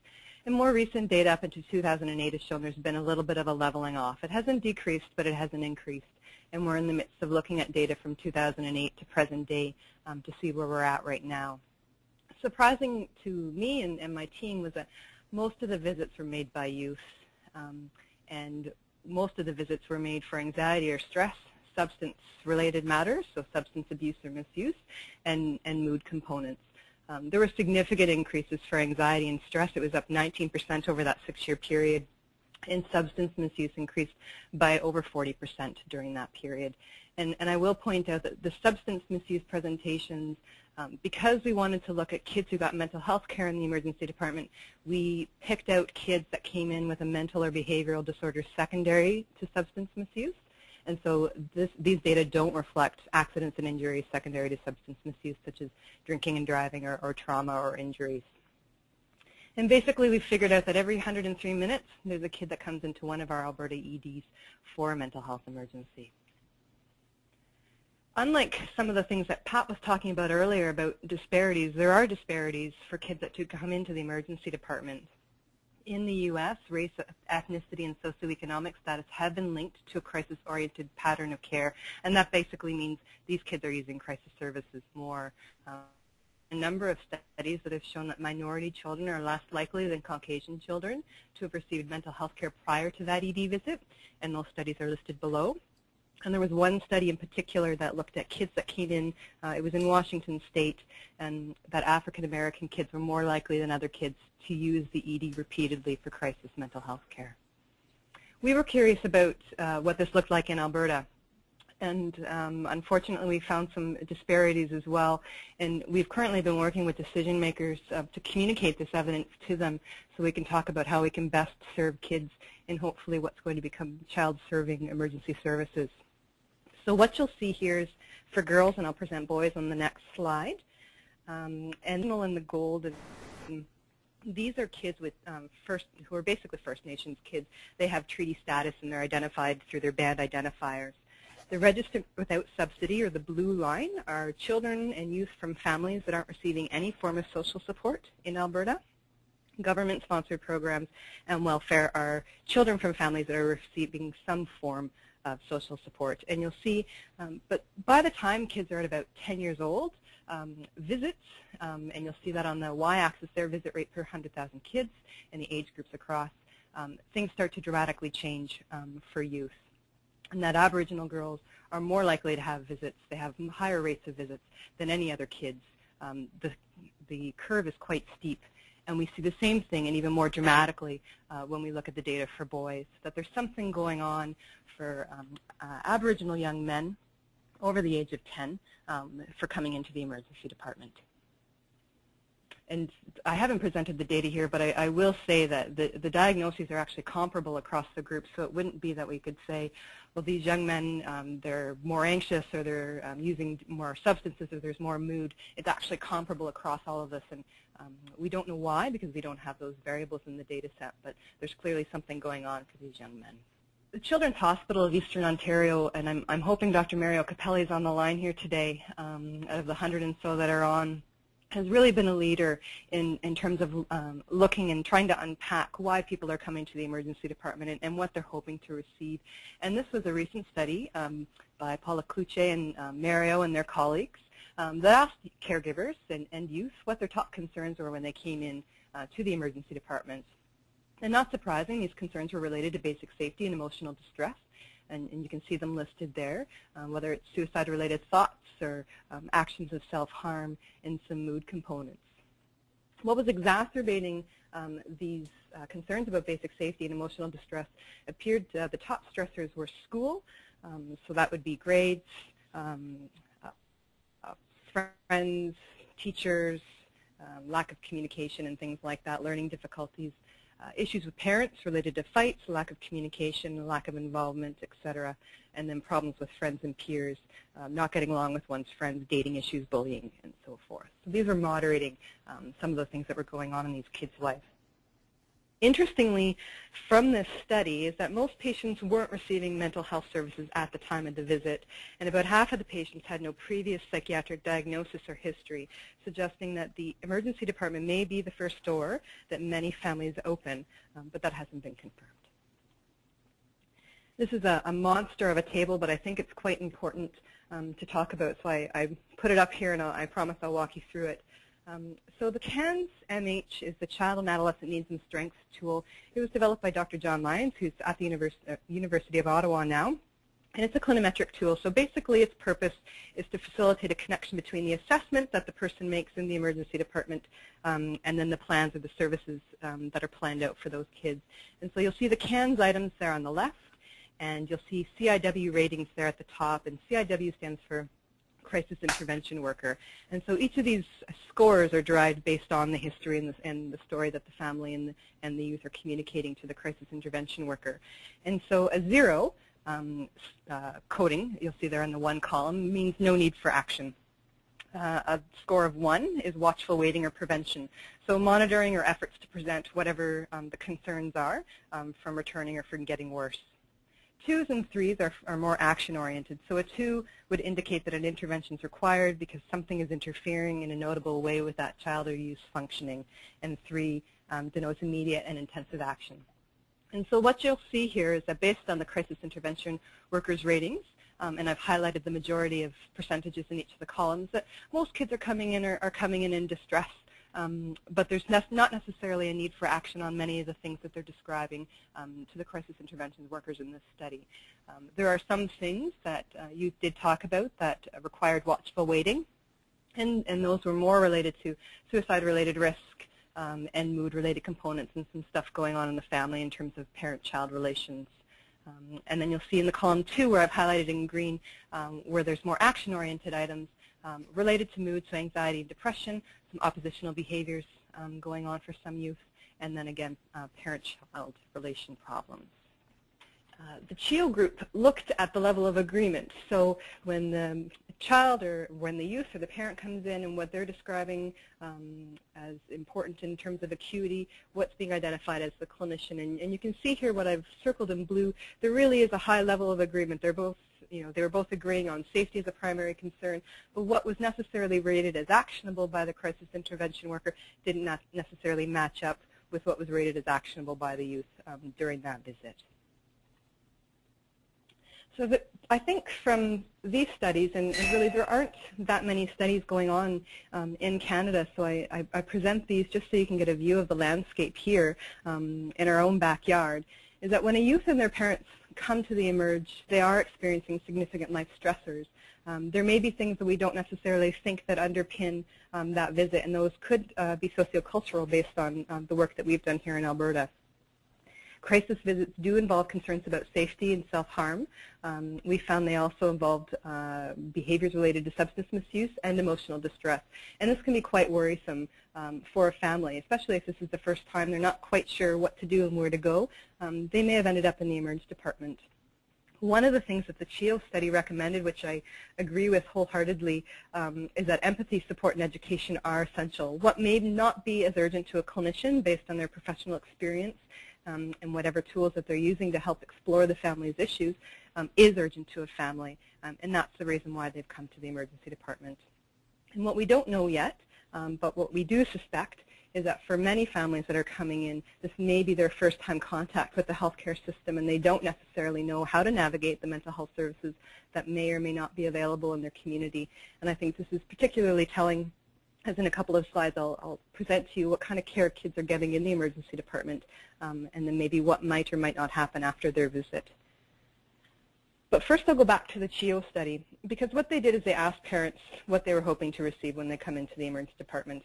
And more recent data up into 2008 has shown there's been a little bit of a leveling off. It hasn't decreased, but it hasn't increased. And we're in the midst of looking at data from 2008 to present day um, to see where we're at right now. Surprising to me and, and my team was that most of the visits were made by youth. Um, and most of the visits were made for anxiety or stress substance-related matters, so substance abuse or misuse, and, and mood components. Um, there were significant increases for anxiety and stress. It was up 19% over that six-year period, and substance misuse increased by over 40% during that period. And, and I will point out that the substance misuse presentations, um, because we wanted to look at kids who got mental health care in the emergency department, we picked out kids that came in with a mental or behavioral disorder secondary to substance misuse. And so this, these data don't reflect accidents and injuries secondary to substance misuse, such as drinking and driving or, or trauma or injuries. And basically, we figured out that every 103 minutes, there's a kid that comes into one of our Alberta EDs for a mental health emergency. Unlike some of the things that Pat was talking about earlier about disparities, there are disparities for kids that do come into the emergency department in the U.S., race, ethnicity, and socioeconomic status have been linked to a crisis-oriented pattern of care, and that basically means these kids are using crisis services more. Uh, a number of studies that have shown that minority children are less likely than Caucasian children to have received mental health care prior to that ED visit, and those studies are listed below. And there was one study in particular that looked at kids that came in, uh, it was in Washington State, and that African American kids were more likely than other kids to use the ED repeatedly for crisis mental health care. We were curious about uh, what this looked like in Alberta. And um, unfortunately, we found some disparities as well. And we've currently been working with decision makers uh, to communicate this evidence to them so we can talk about how we can best serve kids in hopefully what's going to become child-serving emergency services. So what you'll see here is for girls, and I'll present boys on the next slide. Um, and in the gold, these are kids with um, first, who are basically First Nations kids. They have treaty status and they're identified through their band identifiers. The registered without subsidy, or the blue line, are children and youth from families that aren't receiving any form of social support in Alberta. Government-sponsored programs and welfare are children from families that are receiving some form of social support. And you'll see, um, but by the time kids are at about 10 years old, um, visits, um, and you'll see that on the y-axis there, visit rate per 100,000 kids and the age groups across, um, things start to dramatically change um, for youth. And that Aboriginal girls are more likely to have visits. They have higher rates of visits than any other kids. Um, the, the curve is quite steep. And we see the same thing, and even more dramatically, uh, when we look at the data for boys, that there's something going on for um, uh, Aboriginal young men over the age of 10 um, for coming into the emergency department. and I haven't presented the data here, but I, I, will say that the, the diagnoses are actually comparable across the group, so it wouldn't be that we could say, well, these young men, um, they're more anxious or they're um, using more substances or there's more mood. It's actually comparable across all of this, and um, we don't know why because we don't have those variables in the data set, but there's clearly something going on for these young men. The Children's Hospital of Eastern Ontario, and I'm, I'm hoping Dr. Mario Cappelli is on the line here today, um, out of the hundred and so that are on, has really been a leader in, in terms of um, looking and trying to unpack why people are coming to the emergency department and, and what they're hoping to receive. And this was a recent study um, by Paula Cloutier and uh, Mario and their colleagues um, that asked caregivers and, and youth what their top concerns were when they came in uh, to the emergency department. And not surprising, these concerns were related to basic safety and emotional distress. And, and you can see them listed there, um, whether it's suicide-related thoughts or um, actions of self-harm and some mood components. What was exacerbating um, these uh, concerns about basic safety and emotional distress appeared uh, the top stressors were school, um, so that would be grades, um, friends, teachers, um, lack of communication and things like that, learning difficulties, uh, issues with parents related to fights, lack of communication, lack of involvement, etc., and then problems with friends and peers, um, not getting along with one's friends, dating issues, bullying, and so forth. So these are moderating um, some of the things that were going on in these kids' lives. Interestingly, from this study is that most patients weren't receiving mental health services at the time of the visit, and about half of the patients had no previous psychiatric diagnosis or history, suggesting that the emergency department may be the first door that many families open, um, but that hasn't been confirmed. This is a, a, monster of a table, but I think it's quite important um, to talk about, so I, I, put it up here, and I'll, I promise I'll walk you through it. Um, so the CANS MH is the Child and Adolescent Needs and Strengths tool. It was developed by Dr. John Lyons, who's at the Univers uh, University of Ottawa now. And it's a clinimetric tool. So basically its purpose is to facilitate a connection between the assessment that the person makes in the emergency department um, and then the plans or the services um, that are planned out for those kids. And so you'll see the CANS items there on the left, and you'll see CIW ratings there at the top. And CIW stands for crisis intervention worker. And so each of these scores are derived based on the history and the, and the story that the family and the, and the youth are communicating to the crisis intervention worker. And so a zero um, uh, coding, you'll see there in the one column, means no need for action. Uh, a score of one is watchful waiting or prevention. So monitoring or efforts to present whatever um, the concerns are um, from returning or from getting worse. Twos and threes are, are more action-oriented. So a two would indicate that an intervention is required because something is interfering in a notable way with that child or youth functioning. And three um, denotes immediate and intensive action. And so what you'll see here is that based on the crisis intervention workers' ratings, um, and I've highlighted the majority of percentages in each of the columns, that most kids are coming in are, are coming in in distress um, but there's ne not necessarily a need for action on many of the things that they're describing um, to the crisis intervention workers in this study. Um, there are some things that uh, you did talk about that required watchful waiting, and, and those were more related to suicide-related risk um, and mood-related components and some stuff going on in the family in terms of parent-child relations. Um, and then you'll see in the column two where I've highlighted in green um, where there's more action-oriented items um, related to mood, so anxiety and depression, some oppositional behaviors um, going on for some youth, and then again, uh, parent-child relation problems. Uh, the CHEO group looked at the level of agreement. So when the child or when the youth or the parent comes in and what they're describing um, as important in terms of acuity, what's being identified as the clinician. And, and, you can see here what I've circled in blue. There really is a high level of agreement. They're both you know, they were both agreeing on safety as a primary concern, but what was necessarily rated as actionable by the crisis intervention worker didn't necessarily match up with what was rated as actionable by the youth um, during that visit. So the, I think from these studies, and, and, really there aren't that many studies going on um, in Canada, so I, I, I, present these just so you can get a view of the landscape here um, in our own backyard, is that when a youth and their parents come to the emerge, they are experiencing significant life stressors. Um, there may be things that we don't necessarily think that underpin um, that visit, and those could uh, be sociocultural based on um, the work that we've done here in Alberta. Crisis visits do involve concerns about safety and self-harm. Um, we found they also involved uh, behaviors related to substance misuse and emotional distress. And this can be quite worrisome um, for a family, especially if this is the first time they're not quite sure what to do and where to go. Um, they may have ended up in the emerge department. One of the things that the CHEO study recommended, which I agree with wholeheartedly, um, is that empathy, support, and education are essential. What may not be as urgent to a clinician based on their professional experience um, and whatever tools that they're using to help explore the family's issues um, is urgent to a family, um, and that's the reason why they've come to the emergency department. And what we don't know yet, um, but what we do suspect, is that for many families that are coming in, this may be their first time contact with the healthcare system and they don't necessarily know how to navigate the mental health services that may or may not be available in their community. And I think this is particularly telling as in a couple of slides I'll, I'll, present to you what kind of care kids are getting in the emergency department um, and then maybe what might or might not happen after their visit. But first I'll go back to the CHEO study because what they did is they asked parents what they were hoping to receive when they come into the emergency department.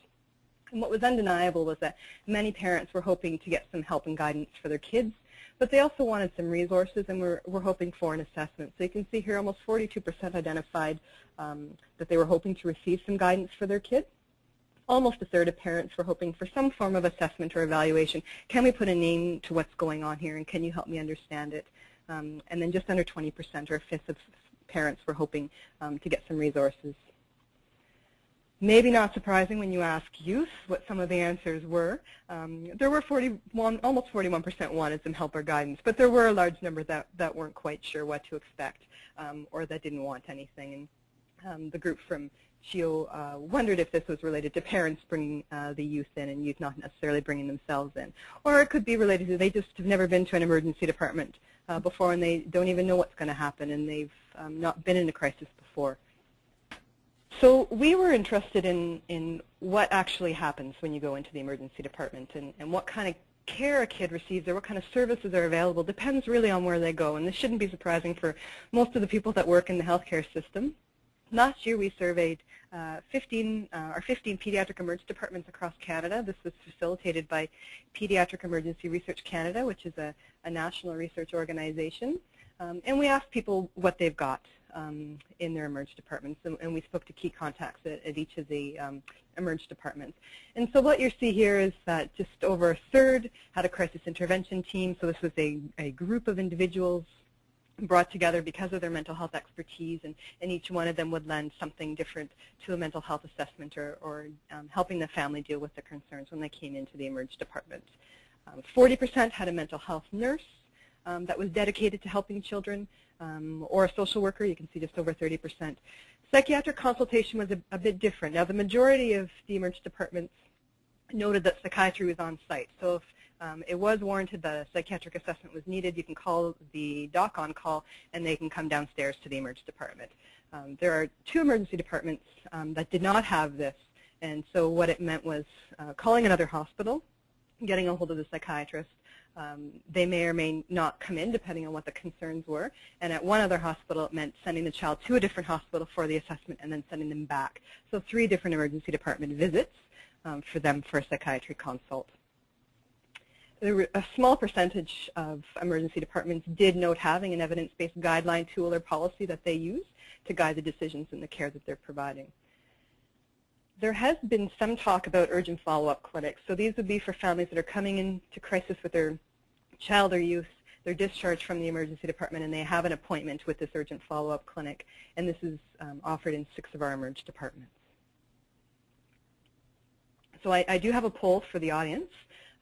And what was undeniable was that many parents were hoping to get some help and guidance for their kids, but they also wanted some resources and were, were hoping for an assessment. So you can see here almost 42% identified um, that they were hoping to receive some guidance for their kids. Almost a third of parents were hoping for some form of assessment or evaluation. Can we put a name to what's going on here and can you help me understand it? Um, and then just under 20% or a fifth of parents were hoping um, to get some resources. Maybe not surprising when you ask youth what some of the answers were. Um, there were 41, almost 41% wanted some help or guidance, but there were a large number that, that weren't quite sure what to expect um, or that didn't want anything. And um, the group from CHEO uh, wondered if this was related to parents bringing uh, the youth in and youth not necessarily bringing themselves in. Or it could be related to they just have never been to an emergency department uh, before and they don't even know what's going to happen and they've um, not been in a crisis before. So we were interested in, in what actually happens when you go into the emergency department and, and what kind of care a kid receives or what kind of services are available depends really on where they go. And this shouldn't be surprising for most of the people that work in the healthcare system. Last year we surveyed uh, 15, uh, our 15 pediatric emergency departments across Canada. This was facilitated by Pediatric Emergency Research Canada, which is a, a national research organization. Um, and we asked people what they've got um, in their emerge departments, and, and, we spoke to key contacts at, at each of the um, departments. And so what you see here is that just over a third had a crisis intervention team, so this was a, a group of individuals brought together because of their mental health expertise, and, and each one of them would lend something different to a mental health assessment or, or um, helping the family deal with the concerns when they came into the emerge department. 40% um, had a mental health nurse um, that was dedicated to helping children, um, or a social worker. You can see just over 30%. Psychiatric consultation was a, a bit different. Now, the majority of the emergency departments noted that psychiatry was on site. So if um, it was warranted that a psychiatric assessment was needed, you can call the doc on call and they can come downstairs to the emergency department. Um, there are two emergency departments um, that did not have this, and so what it meant was uh, calling another hospital, getting a hold of the psychiatrist, um, they may or may not come in depending on what the concerns were. And at one other hospital, it meant sending the child to a different hospital for the assessment and then sending them back. So three different emergency department visits um, for them for a psychiatry consult. A small percentage of emergency departments did note having an evidence-based guideline tool or policy that they use to guide the decisions and the care that they're providing. There has been some talk about urgent follow-up clinics. So these would be for families that are coming into crisis with their child or youth. They're discharged from the emergency department and they have an appointment with this urgent follow-up clinic. And this is um, offered in six of our emerge departments. So I, I do have a poll for the audience.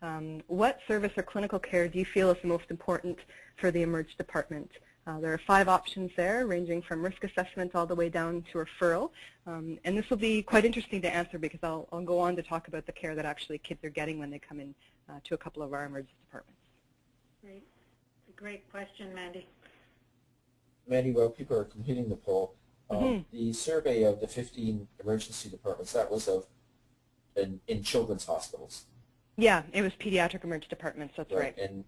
Um, what service or clinical care do you feel is the most important for the emerge department? Uh, there are five options there, ranging from risk assessment all the way down to referral. Um, and this will be quite interesting to answer because I'll, I'll, go on to talk about the care that actually kids are getting when they come in uh, to a couple of our emergency departments. Great. It's a Great question, Mandy. Mandy, while people are completing the poll, um, mm -hmm. the survey of the 15 emergency departments, that was of in, in children's hospitals. Yeah, it was pediatric emergency departments, that's right. right. And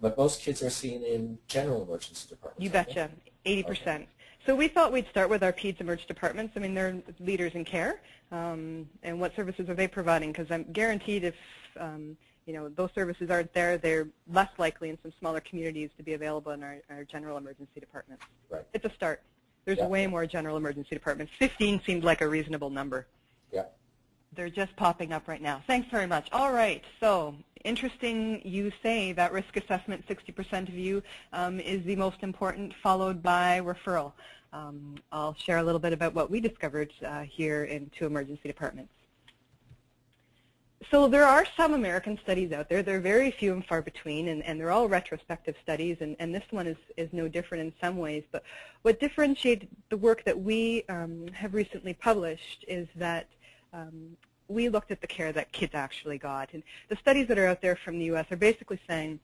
but most kids are seen in general emergency departments. You betcha, 80%. Okay. So we thought we'd start with our PEDS emergency departments. I mean, they're leaders in care. Um, and what services are they providing? Because I'm guaranteed if um, you know, those services aren't there. They're less likely in some smaller communities to be available in our, our general emergency departments. Right. It's a start. There's Yeah. way more general emergency departments. 15 seemed like a reasonable number. Yeah. They're just popping up right now. Thanks very much. All right. So interesting you say that risk assessment, 60% of you, um, is the most important, followed by referral. Um, I'll share a little bit about what we discovered uh, here in two emergency departments. So there are some American studies out there. They're very few and far between, and, and they're all retrospective studies, and, and this one is, is no different in some ways. But what differentiated the work that we um, have recently published is that um, we looked at the care that kids actually got. And the studies that are out there from the U.S. are basically saying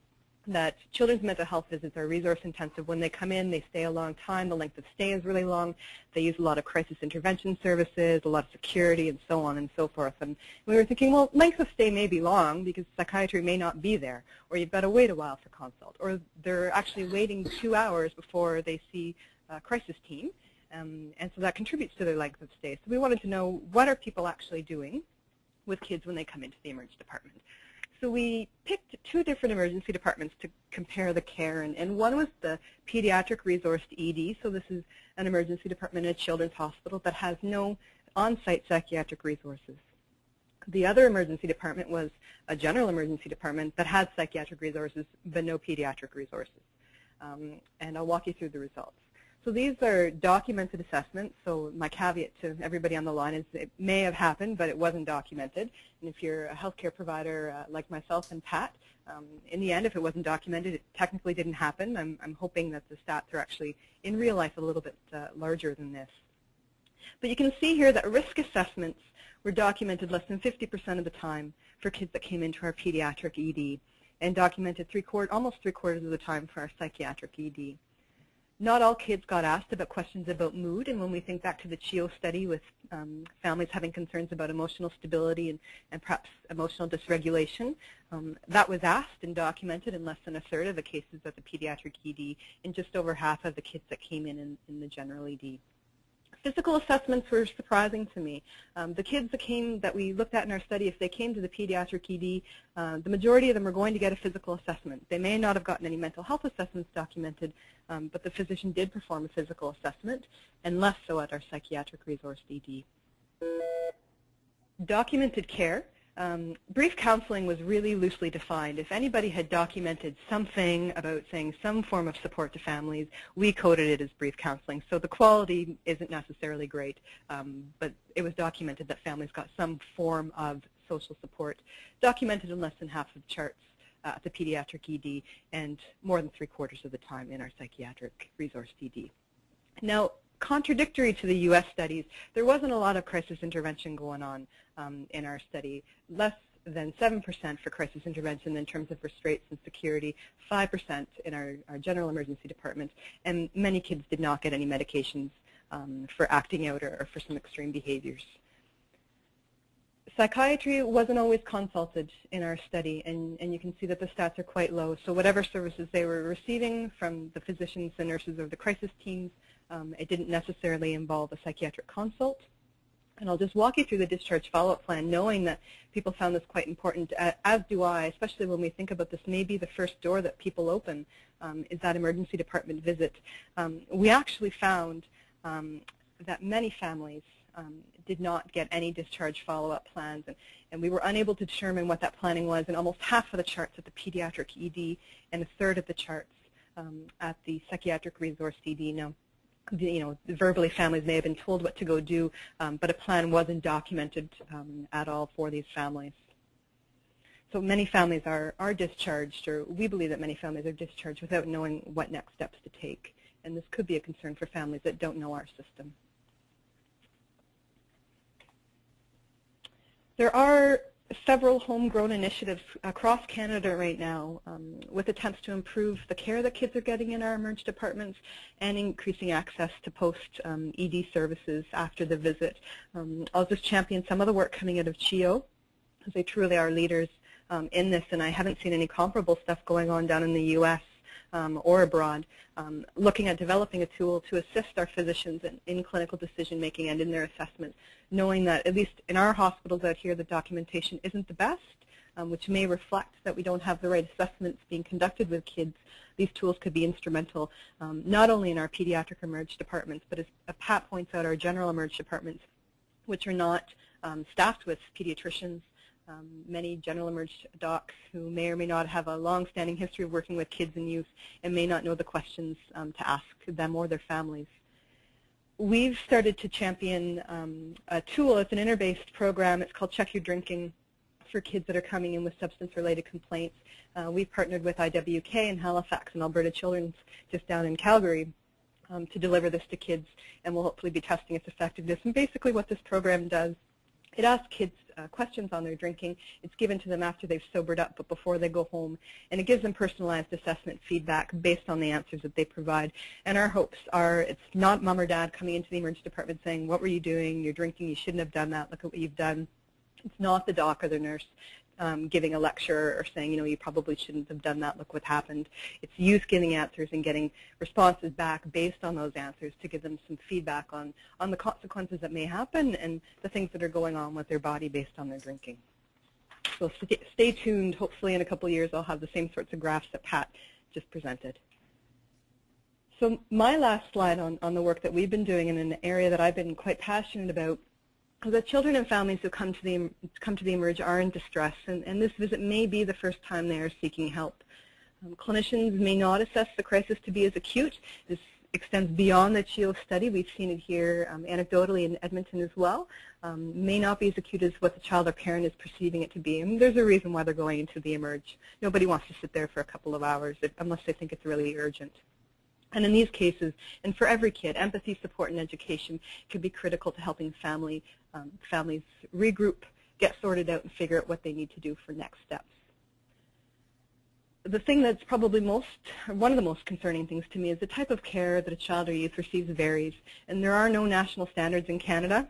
that children's mental health visits are resource intensive. When they come in, they stay a long time. The length of stay is really long. They use a lot of crisis intervention services, a lot of security, and so on and so forth. And we were thinking, well, length of stay may be long because psychiatry may not be there, or you've got to wait a while for consult, or they're actually waiting two hours before they see a crisis team. Um, and so that contributes to their length of stay. So we wanted to know what are people actually doing with kids when they come into the emergency department. So we picked two different emergency departments to compare the care, and, and one was the Pediatric Resourced ED. So this is an emergency department in a children's hospital that has no on-site psychiatric resources. The other emergency department was a general emergency department that had psychiatric resources but no pediatric resources. Um, and I'll walk you through the results. So these are documented assessments. So my caveat to everybody on the line is it may have happened, but it wasn't documented. And if you're a healthcare provider uh, like myself and Pat, um, in the end, if it wasn't documented, it technically didn't happen. I'm, I'm hoping that the stats are actually, in real life, a little bit uh, larger than this. But you can see here that risk assessments were documented less than 50% of the time for kids that came into our pediatric ED and documented three quarter, almost three quarters of the time for our psychiatric ED. Not all kids got asked about questions about mood, and when we think back to the CHEO study with um, families having concerns about emotional stability and, and perhaps emotional dysregulation, um, that was asked and documented in less than a third of the cases at the pediatric ED and just over half of the kids that came in in, in the general ED physical assessments were surprising to me. Um, the kids that came that we looked at in our study, if they came to the pediatric ED, uh, the majority of them were going to get a physical assessment. They may not have gotten any mental health assessments documented, um, but the physician did perform a physical assessment, and less so at our psychiatric resource ED. Documented care. Um, brief counseling was really loosely defined. If anybody had documented something about saying some form of support to families, we coded it as brief counseling. So the quality isn't necessarily great, um, but it was documented that families got some form of social support, documented in less than half of the charts uh, at the pediatric ED and more than three quarters of the time in our psychiatric resource ED. Now, contradictory to the U.S. studies, there wasn't a lot of crisis intervention going on um, in our study. Less than 7% for crisis intervention in terms of restraints and security, 5% in our, our general emergency department, and many kids did not get any medications um, for acting out or, or for some extreme behaviors. Psychiatry wasn't always consulted in our study, and, and you can see that the stats are quite low. So whatever services they were receiving from the physicians, the nurses, or the crisis teams, um, it didn't necessarily involve a psychiatric consult. And I'll just walk you through the discharge follow-up plan, knowing that people found this quite important, as do I, especially when we think about this may be the first door that people open, um, is that emergency department visit. Um, we actually found um, that many families um, did not get any discharge follow-up plans, and, and we were unable to determine what that planning was in almost half of the charts at the pediatric ED and a third of the charts um, at the psychiatric resource ED. Now, you know, verbally families may have been told what to go do, um, but a plan wasn't documented um, at all for these families. So many families are, are discharged, or we believe that many families are discharged without knowing what next steps to take. And this could be a concern for families that don't know our system. There are several homegrown initiatives across Canada right now um, with attempts to improve the care that kids are getting in our emerge departments and increasing access to post-ED um, services after the visit. Um, I'll just champion some of the work coming out of CHEO, because they truly are leaders um, in this, and I haven't seen any comparable stuff going on down in the U.S um, or abroad, um, looking at developing a tool to assist our physicians in, in clinical decision making and in their assessment, knowing that at least in our hospitals out here the documentation isn't the best, um, which may reflect that we don't have the right assessments being conducted with kids, these tools could be instrumental um, not only in our pediatric emerge departments, but as Pat points out, our general emerge departments, which are not um, staffed with pediatricians, um, many general emerge docs who may or may not have a long-standing history of working with kids and youth and may not know the questions um, to ask them or their families. We've started to champion um, a tool. It's an inter-based program. It's called Check Your Drinking for kids that are coming in with substance-related complaints. Uh, we've partnered with IWK in Halifax and Alberta Children's just down in Calgary um, to deliver this to kids, and we'll hopefully be testing its effectiveness. And basically what this program does, it asks kids uh, questions on their drinking. It's given to them after they've sobered up, but before they go home, and it gives them personalized assessment feedback based on the answers that they provide. And our hopes are it's not mom or dad coming into the emergency department saying, what were you doing? You're drinking. You shouldn't have done that. Look at what you've done. It's not the doc or the nurse um, giving a lecture or saying, you know, you probably shouldn't have done that, look what happened. It's youth giving answers and getting responses back based on those answers to give them some feedback on, on the consequences that may happen and the things that are going on with their body based on their drinking. So st stay tuned. Hopefully in a couple years I'll have the same sorts of graphs that Pat just presented. So my last slide on, on the work that we've been doing in an area that I've been quite passionate about the children and families who come to the come to the emerge are in distress, and, and this visit may be the first time they are seeking help. Um, clinicians may not assess the crisis to be as acute. This extends beyond the CHEO study. We've seen it here um, anecdotally in Edmonton as well. Um, may not be as acute as what the child or parent is perceiving it to be. And there's a reason why they're going into the emerge. Nobody wants to sit there for a couple of hours if, unless they think it's really urgent. And in these cases, and for every kid, empathy, support, and education can be critical to helping family, um, families regroup, get sorted out, and figure out what they need to do for next steps. The thing that's probably most, one of the most concerning things to me is the type of care that a child or youth receives varies. And there are no national standards in Canada,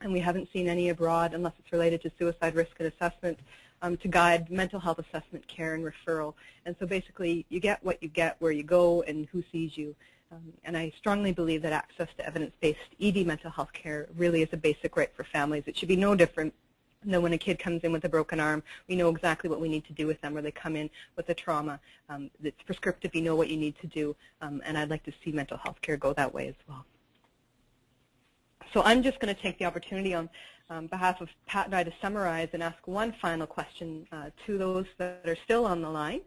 and we haven't seen any abroad unless it's related to suicide risk and assessment um, to guide mental health assessment care and referral. And so basically, you get what you get where you go and who sees you. Um, and I strongly believe that access to evidence-based ED mental health care really is a basic right for families. It should be no different than when a kid comes in with a broken arm. We know exactly what we need to do with them, or they come in with a trauma. Um, it's prescriptive. You know what you need to do. Um, and I'd like to see mental health care go that way as well. So I'm just going to take the opportunity on um, behalf of Pat and I to summarize and ask one final question uh, to those that are still on the line.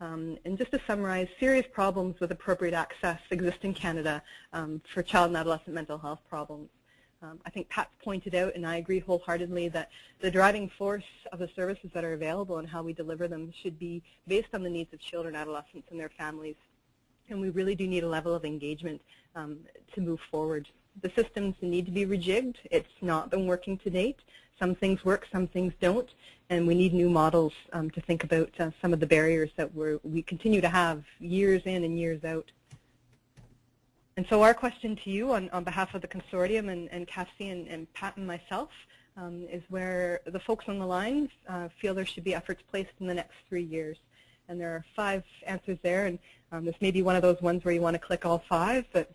Um, and just to summarize, serious problems with appropriate access exist in Canada um, for child and adolescent mental health problems. Um, I think Pat's pointed out, and I agree wholeheartedly, that the driving force of the services that are available and how we deliver them should be based on the needs of children, adolescents, and their families. And we really do need a level of engagement um, to move forward the systems need to be rejigged. It's not been working to date. Some things work, some things don't, and we need new models um, to think about uh, some of the barriers that we we continue to have years in and years out. And so our question to you on, on behalf of the consortium and, and CAPC and, and Pat and myself um, is where the folks on the line uh, feel there should be efforts placed in the next three years. And there are five answers there, and um, this may be one of those ones where you want to click all five, but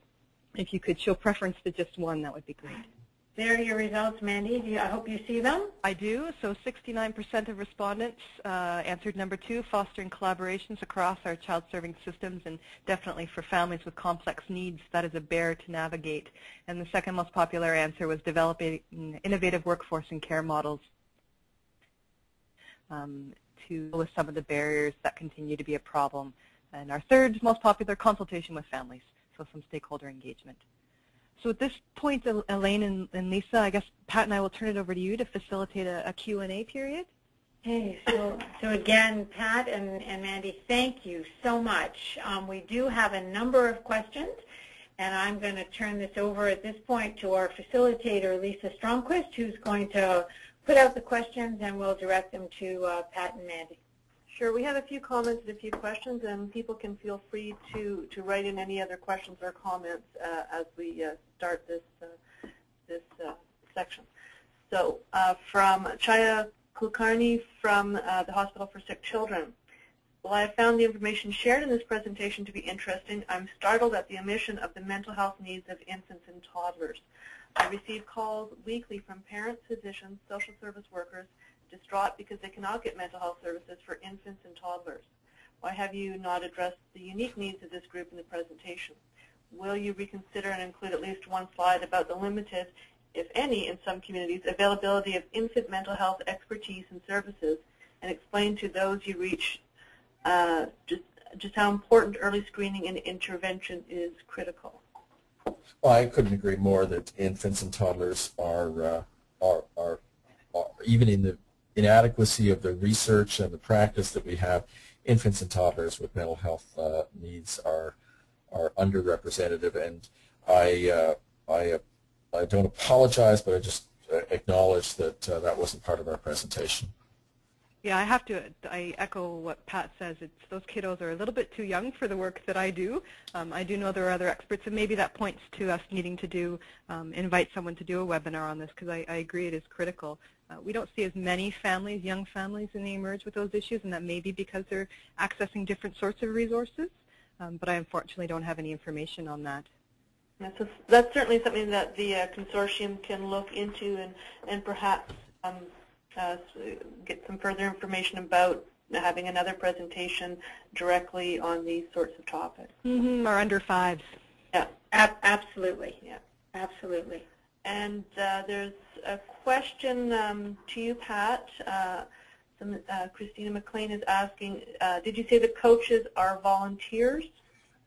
if you could show preference to just one, that would be great. There are your results, Mandy. I hope you see them. I do. So 69% of respondents uh, answered number two, fostering collaborations across our child-serving systems, and definitely for families with complex needs, that is a bear to navigate. And the second most popular answer was developing innovative workforce and care models um, to deal with some of the barriers that continue to be a problem. And our third most popular, consultation with families so some stakeholder engagement. So at this point, Elaine and, and, Lisa, I guess Pat and I will turn it over to you to facilitate a, a Q&A period. Hey, so, so again, Pat and, and Mandy, thank you so much. Um, we do have a number of questions, and I'm going to turn this over at this point to our facilitator, Lisa Stromquist, who's going to put out the questions, and we'll direct them to uh, Pat and Mandy. Sure. We have a few comments and a few questions, and people can feel free to, to write in any other questions or comments uh, as we uh, start this, uh, this uh, section. So uh, from Chaya Kulkarni from uh, the Hospital for Sick Children. While I have found the information shared in this presentation to be interesting, I'm startled at the omission of the mental health needs of infants and toddlers. I receive calls weekly from parents, physicians, social service workers, distraught because they cannot get mental health services for infants and toddlers. Why have you not addressed the unique needs of this group in the presentation? Will you reconsider and include at least one slide about the limited, if any, in some communities, availability of infant mental health expertise and services, and explain to those you reach uh, just, just how important early screening and intervention is critical? Well, I couldn't agree more that infants and toddlers are, uh, are, are, are, even in the inadequacy of the research and the practice that we have, infants and toddlers with mental health uh, needs are are underrepresented. And I uh, I uh, I don't apologize, but I just uh, acknowledge that uh, that wasn't part of our presentation. Yeah, I have to. I echo what Pat says. It's those kiddos are a little bit too young for the work that I do. Um, I do know there are other experts, and maybe that points to us needing to do um, invite someone to do a webinar on this because I, I, agree it is critical. Uh, we don't see as many families, young families, in the emerge with those issues, and that may be because they're accessing different sorts of resources. Um, but I unfortunately don't have any information on that. That's, a, that's certainly something that the uh, consortium can look into and and perhaps um, uh, get some further information about having another presentation directly on these sorts of topics. Mm-hmm, or under fives. Yeah. Ab absolutely. Yeah. Absolutely. And uh, there's a question um, to you, Pat. Uh, some, uh, Christina McLean is asking, uh, did you say the coaches are volunteers?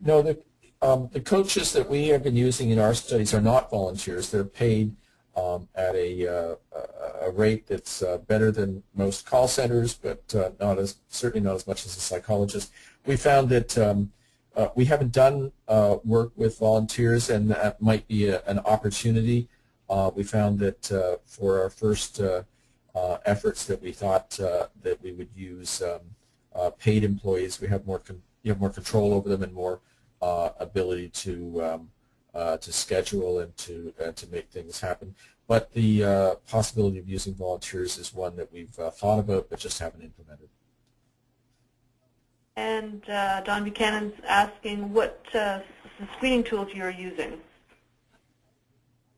No, the, um, the coaches that we have been using in our studies are not volunteers. They're paid um, at a, uh, a rate that's uh, better than most call centers, but uh, not as certainly not as much as a psychologist. We found that um, we haven't done work with volunteers, and that might be a, an opportunity. Uh, we found that for our first efforts that we thought that we would use um, paid employees, we have more you have more control over them and more ability to um, uh, to schedule and to uh, to make things happen. But the uh, possibility of using volunteers is one that we've uh, thought about but just haven't implemented. And uh, Don Buchanan's asking what uh, screening tools you're using.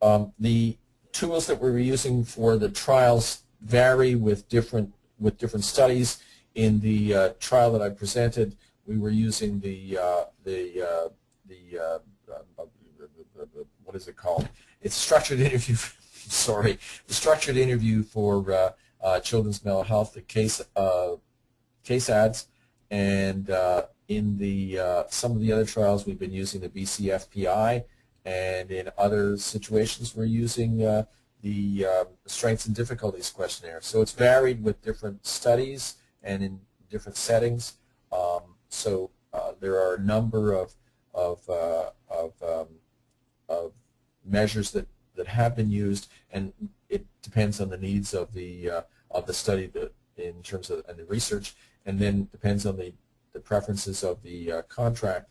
Um, the tools that we're using for the trials vary with different with different studies. In the trial that I presented, we were using the the the what is it called? It's structured interview. sorry, the structured interview for uh, uh, children's mental health, the case uh, case ads, and uh, in the uh, some of the other trials we've been using the BCFPI, and in other situations we're using uh, the um, strengths and difficulties questionnaire. So it's varied with different studies and in different settings. Um, so there are a number of of, of um, of measures that, that have been used, and it depends on the needs of the uh, of the study that, in terms of and the research, and then depends on the, the preferences of the uh, contract.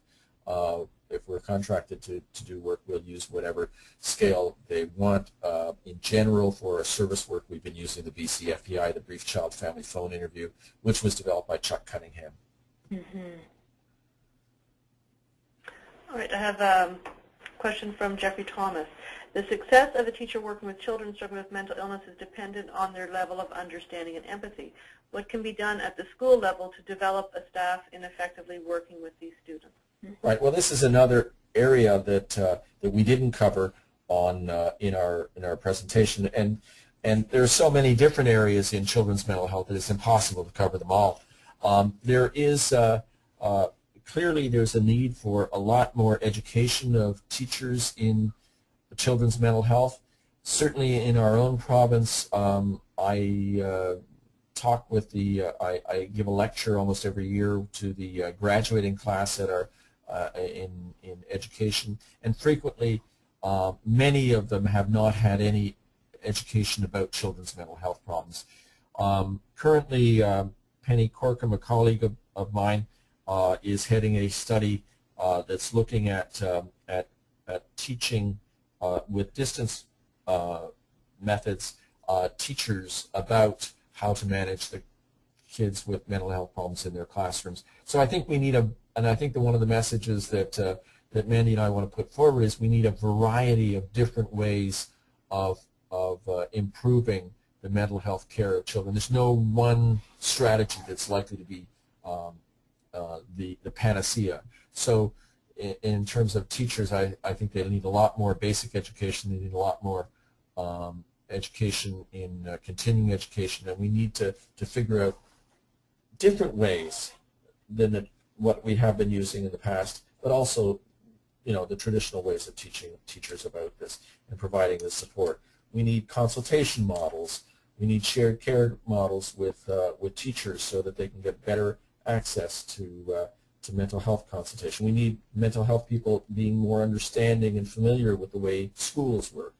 If we're contracted to, to do work, we'll use whatever scale they want. Uh, in general, for our service work, we've been using the BCFPI, the Brief Child Family Phone Interview, which was developed by Chuck Cunningham. Mm -hmm. All right, I have a Question from Jeffrey Thomas. The success of a teacher working with children struggling with mental illness is dependent on their level of understanding and empathy. What can be done at the school level to develop a staff in effectively working with these students? Right. Well, this is another area that uh, that we didn't cover on uh, in our in our presentation, and and there are so many different areas in children's mental health that it's impossible to cover them all. Um, there is uh, uh clearly there's a need for a lot more education of teachers in children's mental health. Certainly in our own province, um, I uh, talk with the, uh, I, I, give a lecture almost every year to the graduating class at our, uh, in, in education, and frequently uh, many of them have not had any education about children's mental health problems. Um, currently, um, Penny Corkum, a colleague of, of mine, uh, is heading a study uh, that's looking at, um, at, at teaching uh, with distance methods teachers about how to manage the kids with mental health problems in their classrooms. So I think we need a, and I think that one of the messages that uh, that Mandy and I want to put forward is we need a variety of different ways of, of uh, improving the mental health care of children. There's no one strategy that's likely to be um, uh, the, the panacea. So in, terms of teachers, I, I think they need a lot more basic education. They need a lot more um, education in uh, continuing education, and we need to, to figure out different ways than the, what we have been using in the past, but also you know, the traditional ways of teaching teachers about this and providing the support. We need consultation models. We need shared care models with uh, with teachers so that they can get better access to uh, to mental health consultation. We need mental health people being more understanding and familiar with the way schools work.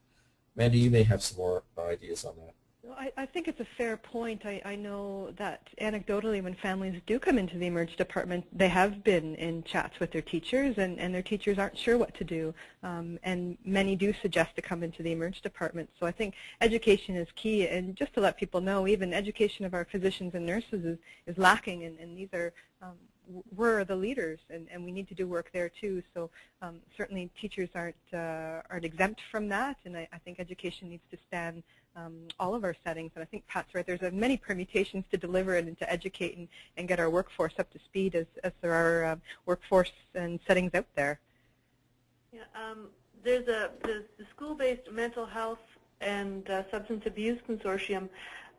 Mandy, you may have some more ideas on that. I, I think it's a fair point. I, I know that anecdotally when families do come into the emerge department, they have been in chats with their teachers and, and their teachers aren't sure what to do. Um, and many do suggest to come into the emerge department. So I think education is key. And just to let people know, even education of our physicians and nurses is, is lacking. And, and these are um, we're the leaders, and, and we need to do work there too. So um, certainly teachers aren't uh, aren't exempt from that, and I, I think education needs to span um, all of our settings. And I think Pat's right. There's many permutations to deliver it and to educate and, and get our workforce up to speed as, as there are uh, workforce and settings out there. Yeah, um, there's a the, the school-based mental health and uh, substance abuse consortium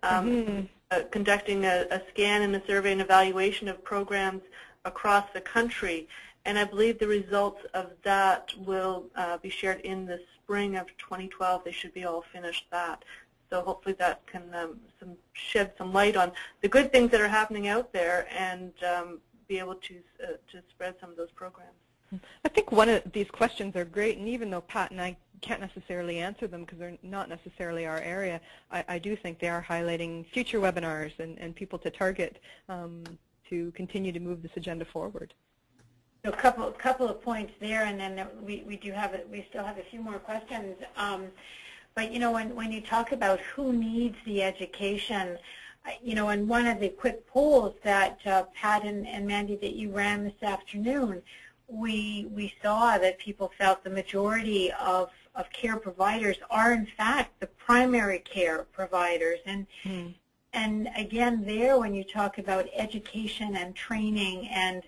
um, mm -hmm. uh, conducting a, a, scan and a survey and evaluation of programs across the country. And I believe the results of that will uh, be shared in the spring of 2012. They should be all finished that. So hopefully that can um, some shed some light on the good things that are happening out there and um, be able to, uh, to spread some of those programs. I think one of these questions are great, and even though Pat and I can't necessarily answer them because they're not necessarily our area, I, I, do think they are highlighting future webinars and, and people to target um, to continue to move this agenda forward. So a couple, couple of points there, and then we, we do have, a, we still have a few more questions. Um, but you know, when, when you talk about who needs the education, you know, in one of the quick polls that uh, Pat and, and Mandy that you ran this afternoon, we we saw that people felt the majority of of care providers are in fact the primary care providers, and mm. and again there when you talk about education and training and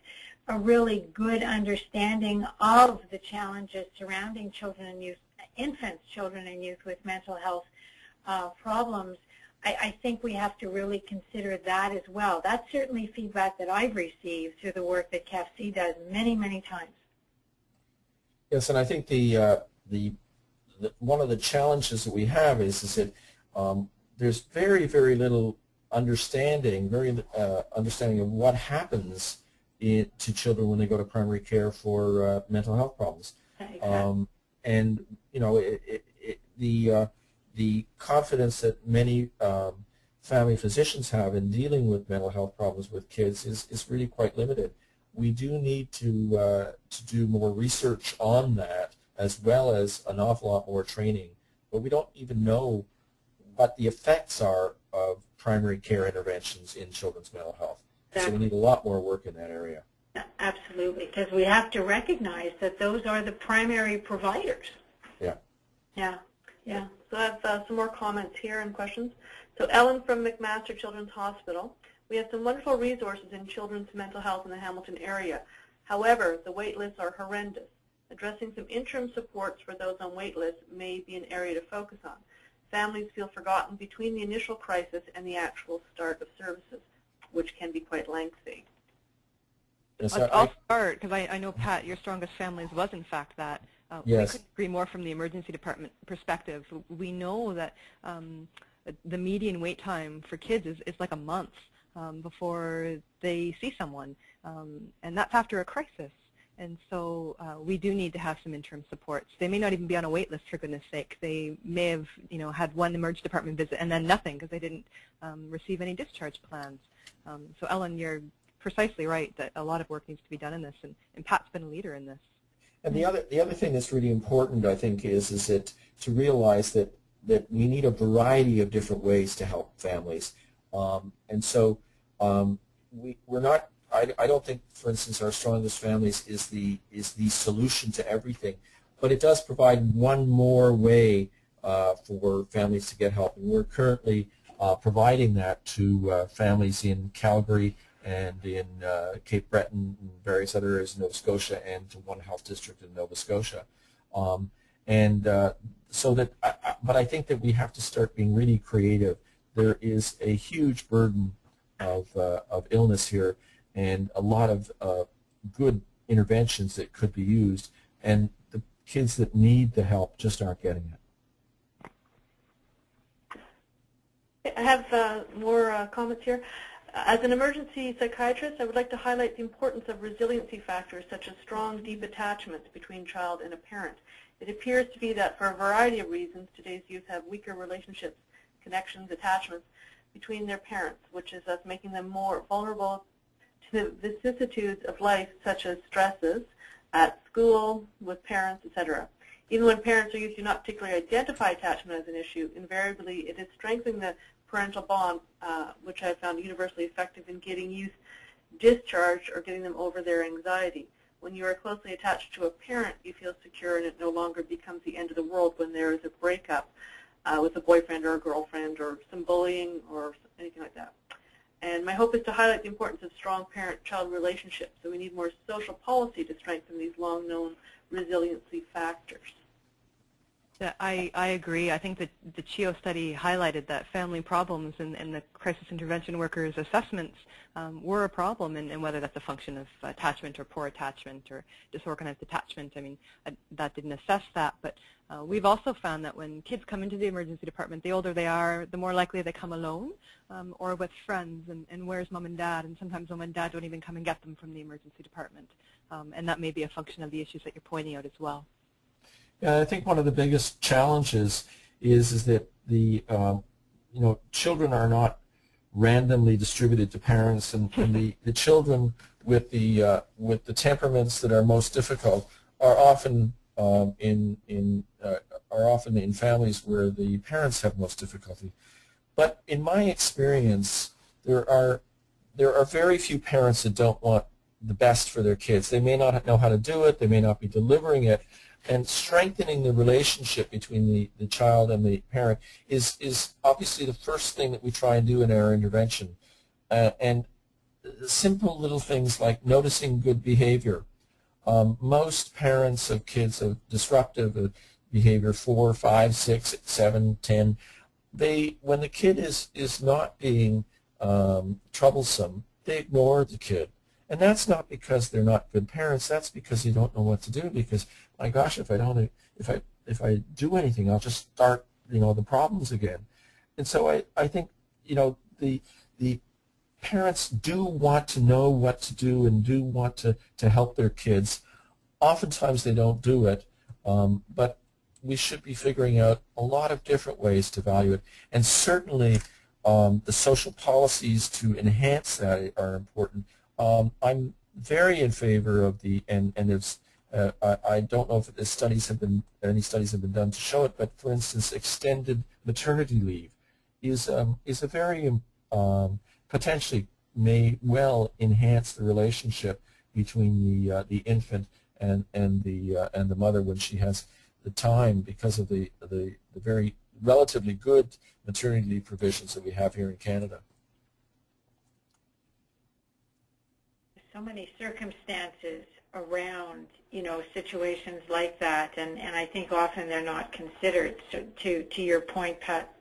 a really good understanding of the challenges surrounding children and youth, infants, children and youth with mental health uh, problems, I, I, think we have to really consider that as well. That's certainly feedback that I've received through the work that CAPC does many, many times. Yes, and I think the, uh, the, the, one of the challenges that we have is, is that um, there's very, very little understanding, very uh, understanding of what happens it, to children when they go to primary care for uh, mental health problems. Um, and you know, it, it, it, the uh, the confidence that many um, family physicians have in dealing with mental health problems with kids is, is really quite limited. We do need to uh, to do more research on that as well as an awful lot more training. But we don't even know what the effects are of primary care interventions in children's mental health. So we need a lot more work in that area. Absolutely, because we have to recognize that those are the primary providers. Yeah. Yeah. Yeah. So I have uh, some more comments here and questions. So Ellen from McMaster Children's Hospital. We have some wonderful resources in children's mental health in the Hamilton area. However, the wait lists are horrendous. Addressing some interim supports for those on wait lists may be an area to focus on. Families feel forgotten between the initial crisis and the actual start of services which can be quite lengthy. Yes, I'll, I'll start because I, I, know Pat, your strongest families was in fact that. Uh, yes. We couldn't agree more from the emergency department perspective. We know that um, the median wait time for kids is, is like a month um, before they see someone, um, and that's after a crisis. And so uh, we do need to have some interim supports. They may not even be on a wait list, for goodness sake. They may have, you know, had one emergency department visit and then nothing because they didn't um, receive any discharge plans. Um, so Ellen, you're precisely right that a lot of work needs to be done in this, and, and Pat's been a leader in this. And the other the other thing that's really important, I think, is is that to realize that that we need a variety of different ways to help families, um, and so um, we we're not. I, I don't think, for instance, our strongest families is the is the solution to everything, but it does provide one more way uh, for families to get help. And we're currently uh, providing that to uh, families in Calgary and in uh, Cape Breton and various other areas of Nova Scotia and to one health district in Nova Scotia. Um, and uh, so that, I, I, but I think that we have to start being really creative. There is a huge burden of, uh, of illness here and a lot of good interventions that could be used and the kids that need the help just aren't getting it. I have uh, more uh, comments here. As an emergency psychiatrist, I would like to highlight the importance of resiliency factors such as strong, deep attachments between child and a parent. It appears to be that for a variety of reasons, today's youth have weaker relationships, connections, attachments between their parents, which is thus making them more vulnerable to the vicissitudes of life, such as stresses at school, with parents, etc. Even when parents or youth do not particularly identify attachment as an issue, invariably it is strengthening the parental bond, uh, which I found universally effective in getting youth discharged or getting them over their anxiety. When you are closely attached to a parent, you feel secure and it no longer becomes the end of the world when there is a breakup uh, with a boyfriend or a girlfriend or some bullying or anything like that. And my hope is to highlight the importance of strong parent-child relationships. So we need more social policy to strengthen these long-known resiliency factors. I, I agree. I think that the CHEO study highlighted that family problems and, and the crisis intervention workers' assessments um, were a problem, and, and, whether that's a function of attachment or poor attachment or disorganized attachment. I mean, I, that didn't assess that, but uh, we've also found that when kids come into the emergency department, the older they are, the more likely they come alone um, or with friends, and, and where's mom and dad? And sometimes mom and dad don't even come and get them from the emergency department, um, and that may be a function of the issues that you're pointing out as well. Yeah, I think one of the biggest challenges is is that the um, you know children are not randomly distributed to parents, and, and the, the children with the uh, with the temperaments that are most difficult are often um, in in uh, are often in families where the parents have most difficulty. But in my experience, there are there are very few parents that don't want the best for their kids. They may not know how to do it. They may not be delivering it, and strengthening the relationship between the, the child and the parent is, is obviously the first thing that we try and do in our intervention. Uh, and simple little things like noticing good behavior. Um, most parents of kids of disruptive behavior, four, five, six, seven, ten, they when the kid is is not being um, troublesome, they ignore the kid, and that's not because they're not good parents. That's because they don't know what to do. Because my gosh, if I don't, if I if I do anything, I'll just start, you know, the problems again. And so I, I think, you know, the the parents do want to know what to do and do want to, to help their kids. Oftentimes they don't do it, um, but we should be figuring out a lot of different ways to value it. And certainly um, the social policies to enhance that are important. Um, I'm very in favor of the, and, and there's uh, I, I, don't know if studies have been any studies have been done to show it, but for instance, extended maternity leave is um, is a very um, potentially may well enhance the relationship between the uh, the infant and and the uh, and the mother when she has the time because of the the, the very relatively good maternity leave provisions that we have here in Canada. So many circumstances around you know situations like that, and and I think often they're not considered. So to to your point, Pat.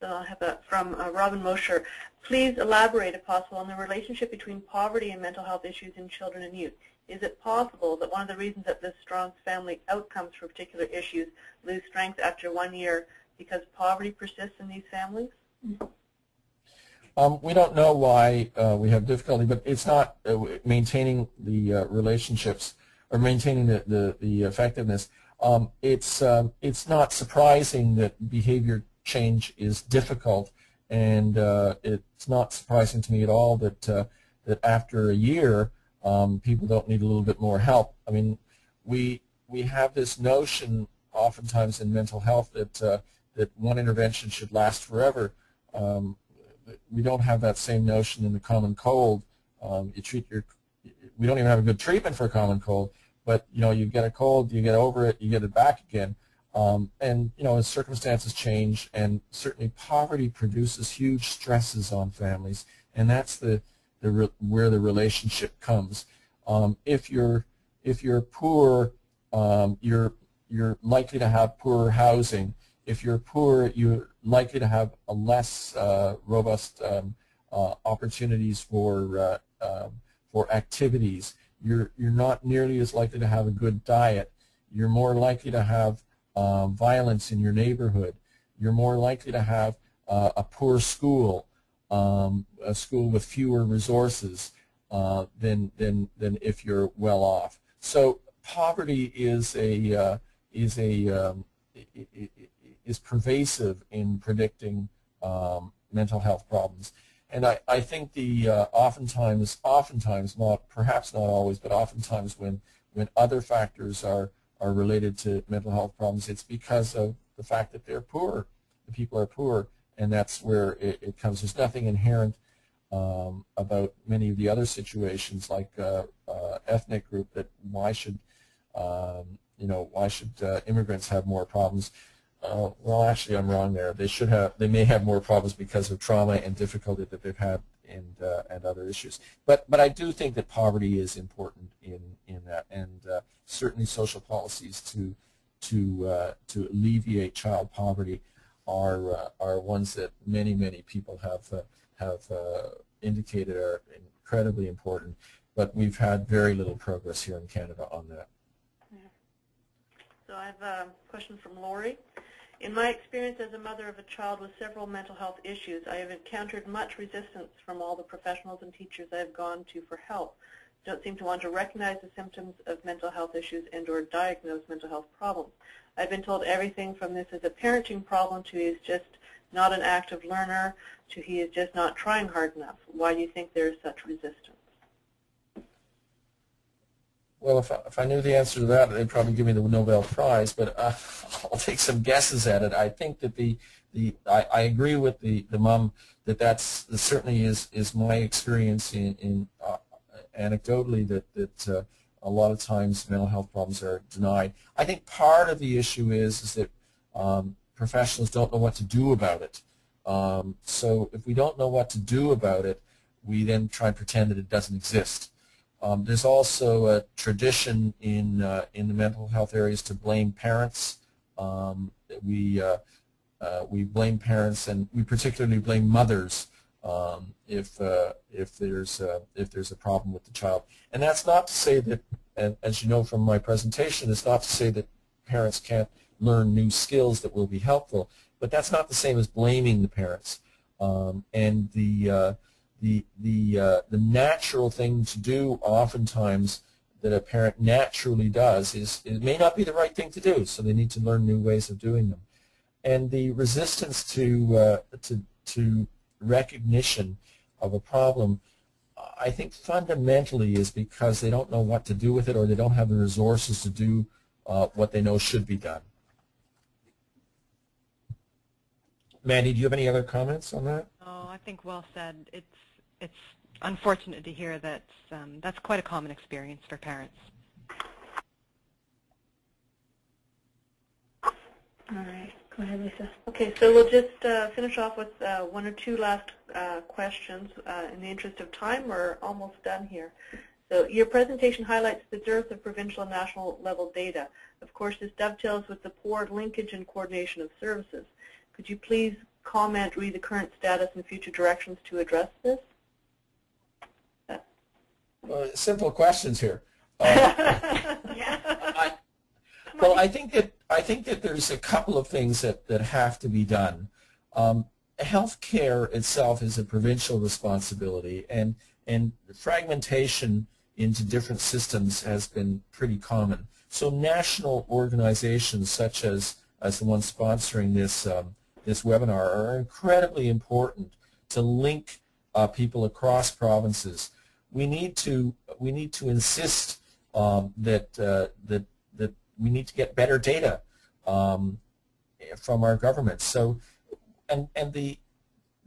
So I have a from uh, Robin Mosher. Please elaborate, if possible, on the relationship between poverty and mental health issues in children and youth. Is it possible that one of the reasons that this strong family outcomes for particular issues lose strength after one year because poverty persists in these families? Mm -hmm. Um, we don't know why uh, we have difficulty, but it's not uh, maintaining the uh, relationships or maintaining the, the, the effectiveness. Um, it's, um, it's not surprising that behavior change is difficult, and uh, it's not surprising to me at all that, uh, that after a year, um, people don't need a little bit more help. I mean, we, we have this notion oftentimes in mental health that, uh, that one intervention should last forever. Um, we don't have that same notion in the common cold. Um, you treat your, we don't even have a good treatment for a common cold, but you know you get a cold, you get over it, you get it back again. Um, and you know, as circumstances change, and certainly poverty produces huge stresses on families, and that's the, the re where the relationship comes. Um, if you're if you're poor, um, you're you're likely to have poorer housing. If you're poor, you're likely to have a less uh, robust um, uh, opportunities for uh, um, for activities. You're you're not nearly as likely to have a good diet. You're more likely to have um, violence in your neighborhood. You're more likely to have uh, a poor school, um, a school with fewer resources uh, than than than if you're well off. So poverty is a uh, is a um, is pervasive in predicting um, mental health problems. And I, I think the uh, oftentimes, oftentimes not, perhaps not always, but oftentimes when, when other factors are, are related to mental health problems, it's because of the fact that they're poor. The people are poor, and that's where it, it comes. There's nothing inherent um, about many of the other situations, like uh, uh, ethnic group, that why should, um, you know, why should uh, immigrants have more problems? Uh, well, actually, I'm wrong there. They should have. They may have more problems because of trauma and difficulty that they've had and uh, and other issues. But but I do think that poverty is important in in that, and uh, certainly social policies to to uh, to alleviate child poverty are uh, are ones that many many people have uh, have indicated are incredibly important. But we've had very little progress here in Canada on that. So I have a question from Lori. In my experience as a mother of a child with several mental health issues, I have encountered much resistance from all the professionals and teachers I have gone to for help. Don't seem to want to recognize the symptoms of mental health issues and or diagnose mental health problems. I've been told everything from this is a parenting problem to is just not an active learner to he is just not trying hard enough. Why do you think there is such resistance? Well, if I, if I knew the answer to that, they'd probably give me the Nobel Prize. But uh, I'll take some guesses at it. I think that the the I, I agree with the the mom that that's that certainly is is my experience in in uh, anecdotally that that uh, a lot of times mental health problems are denied. I think part of the issue is is that um, professionals don't know what to do about it. Um, so if we don't know what to do about it, we then try and pretend that it doesn't exist. Um, there's also a tradition in uh, in the mental health areas to blame parents. Um, we uh, uh, we blame parents, and we particularly blame mothers um, if uh, if there's if there's a problem with the child. And that's not to say that, and as you know from my presentation, it's not to say that parents can't learn new skills that will be helpful. But that's not the same as blaming the parents. Um, and the uh, the the uh, the natural thing to do oftentimes that a parent naturally does is it may not be the right thing to do so they need to learn new ways of doing them and the resistance to uh, to to recognition of a problem I think fundamentally is because they don't know what to do with it or they don't have the resources to do uh, what they know should be done. Mandy, do you have any other comments on that? Oh, I think well said. It's it's unfortunate to hear that um, that's quite a common experience for parents. All right. Go ahead, Lisa. Okay, so we'll just uh, finish off with uh, one or two last uh, questions. Uh, in the interest of time, we're almost done here. So your presentation highlights the dearth of provincial and national level data. Of course, this dovetails with the poor linkage and coordination of services. Could you please comment, read the current status and future directions to address this? Well, simple questions here. Uh, I, well, I think that I think that there's a couple of things that, that have to be done. Um, healthcare itself is a provincial responsibility, and and fragmentation into different systems has been pretty common. So national organizations such as as the one sponsoring this um, this webinar are incredibly important to link uh, people across provinces we need to we need to insist um, that uh, that that we need to get better data um, from our governments. So, and and the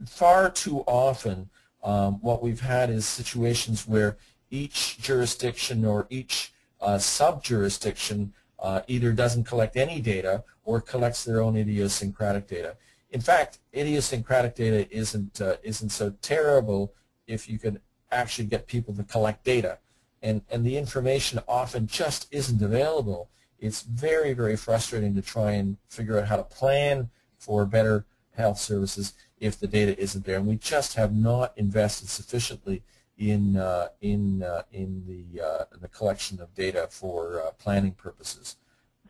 far too often um, what we've had is situations where each jurisdiction or each uh, sub-jurisdiction uh, either doesn't collect any data or collects their own idiosyncratic data. In fact, idiosyncratic data isn't uh, isn't so terrible if you can actually get people to collect data, and and the information often just isn't available. It's very very frustrating to try and figure out how to plan for better health services if the data isn't there, and we just have not invested sufficiently in uh, in uh, in the uh, the collection of data for uh, planning purposes.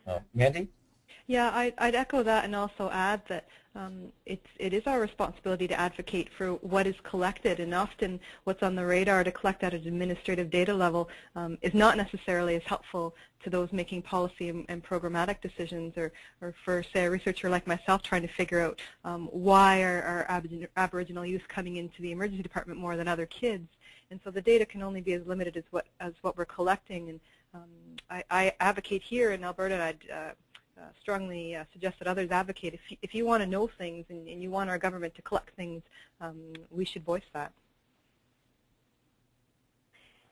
Uh, Mandy? Yeah, I, I'd echo that and also add that um, it's, it is our responsibility to advocate for what is collected, and often what's on the radar to collect at an administrative data level um, is not necessarily as helpful to those making policy and, and, programmatic decisions, or, or for, say, a researcher like myself trying to figure out um, why are, are Aboriginal youth coming into the emergency department more than other kids. And so the data can only be as limited as what, as what we're collecting. And um, I, I, advocate here in Alberta, I'd uh, uh, strongly uh, suggest that others advocate. If you, if you want to know things and, and, you want our government to collect things, um, we should voice that.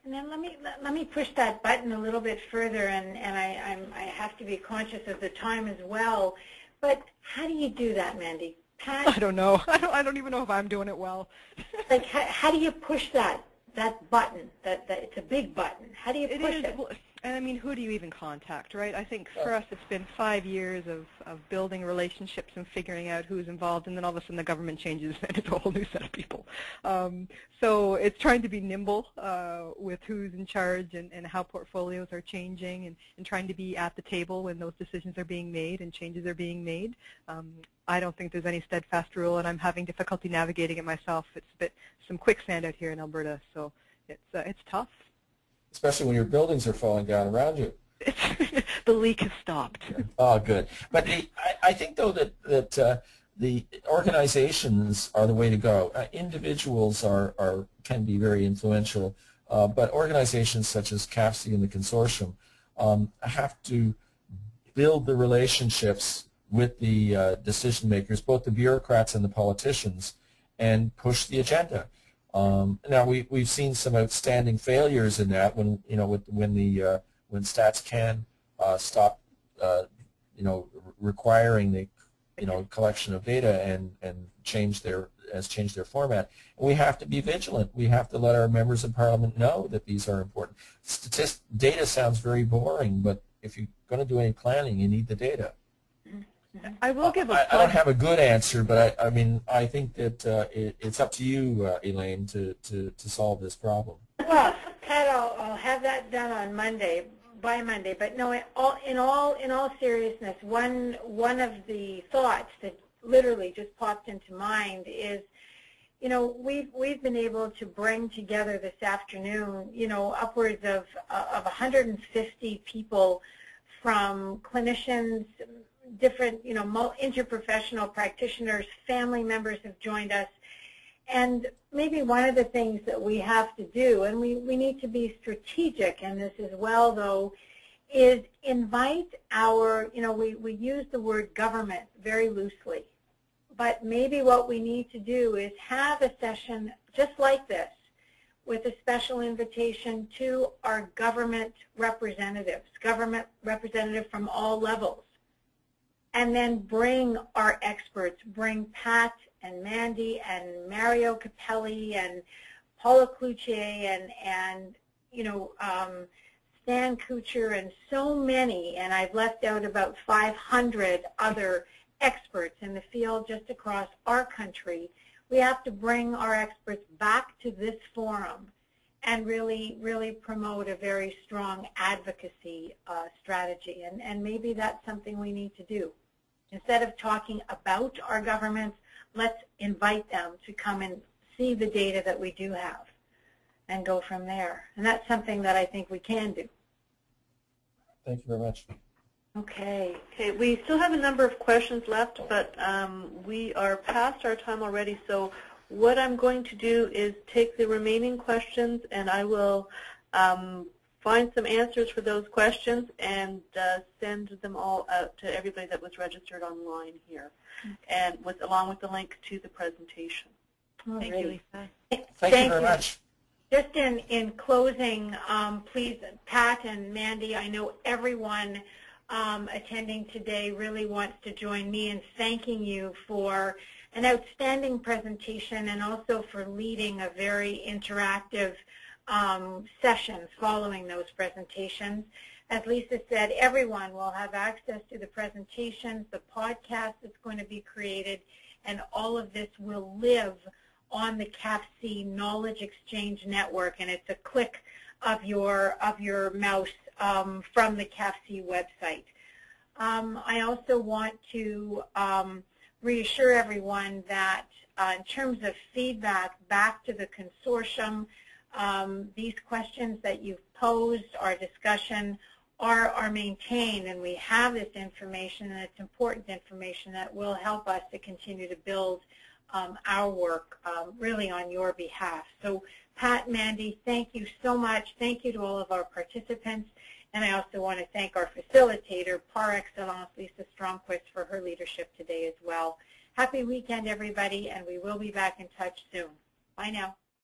And then let me let, me push that button a little bit further, and, and I, I'm, I have to be conscious of the time as well. But how do you do that, Mandy? Pat? I don't know. I don't, I don't even know if I'm doing it well. like, how, how do you push that that button? That, that it's a big button. How do you push it? Well, and I mean, who do you even contact, right? I think for us it's been five years of, of building relationships and figuring out who's involved, and then all of a sudden the government changes and it's a whole new set of people. Um, so it's trying to be nimble uh, with who's in charge and, and how portfolios are changing and, and trying to be at the table when those decisions are being made and changes are being made. Um, I don't think there's any steadfast rule, and I'm having difficulty navigating it myself. It's a bit some quicksand out here in Alberta, so it's, uh, it's tough especially when your buildings are falling down around you. the leak has stopped. Oh, good. But the, I, I, think, though, that, that uh, the organizations are the way to go. Uh, individuals are, are can be very influential, uh, but organizations such as CAPC and the consortium um, have to build the relationships with the uh, decision makers, both the bureaucrats and the politicians, and push the agenda. Um, now we we've seen some outstanding failures in that when you know with, when the uh, when Stats Can uh, stop uh, you know requiring the you know collection of data and and change their has changed their format. And we have to be vigilant. We have to let our members of parliament know that these are important. Statist data sounds very boring, but if you're going to do any planning, you need the data. I will give a I, I don't have a good answer, but I, I mean, I think that uh, it, it's up to you, uh, Elaine, to, to, to solve this problem. Well, Pat, I'll, I'll have that done on Monday, by Monday. But no, in all, in all, in all seriousness, one, one of the thoughts that literally just popped into mind is, you know, we've, we've been able to bring together this afternoon, you know, upwards of, of 150 people from clinicians, different, you know, interprofessional practitioners, family members have joined us. And maybe one of the things that we have to do, and we, we need to be strategic in this as well, though, is invite our, you know, we, we use the word government very loosely. But maybe what we need to do is have a session just like this with a special invitation to our government representatives, government representative from all levels and then bring our experts, bring Pat and Mandy and Mario Cappelli and Paula Cloutier and, and you know, um, Stan Kutcher and so many, and I've left out about 500 other experts in the field just across our country. We have to bring our experts back to this forum and really, really promote a very strong advocacy uh, strategy. And, and maybe that's something we need to do. Instead of talking about our governments, let's invite them to come and see the data that we do have and go from there. And that's something that I think we can do. Thank you very much. Okay. Okay, we still have a number of questions left, but um, we are past our time already. So what I'm going to do is take the remaining questions and I will um, find some answers for those questions and uh, send them all out to everybody that was registered online here, okay. and with along with the link to the presentation. All Thank right. you, Lisa. Thank, Thank you very you. much. Just in, in closing, um, please, Pat and Mandy, I know everyone um, attending today really wants to join me in thanking you for an outstanding presentation and also for leading a very interactive um, session following those presentations. As Lisa said, everyone will have access to the presentations, the podcast that's going to be created, and all of this will live on the CAPC Knowledge Exchange Network, and it's a click of your of your mouse um, from the CAPC website. Um, I also want to um, reassure everyone that uh, in terms of feedback back to the consortium, um, these questions that you've posed, our discussion, are, are maintained and we have this information and it's important information that will help us to continue to build um, our work um, really on your behalf. So Pat, Mandy, thank you so much. Thank you to all of our participants. And I also want to thank our facilitator, par excellence, Lisa Stromquist, for her leadership today as well. Happy weekend, everybody, and we will be back in touch soon. Bye now.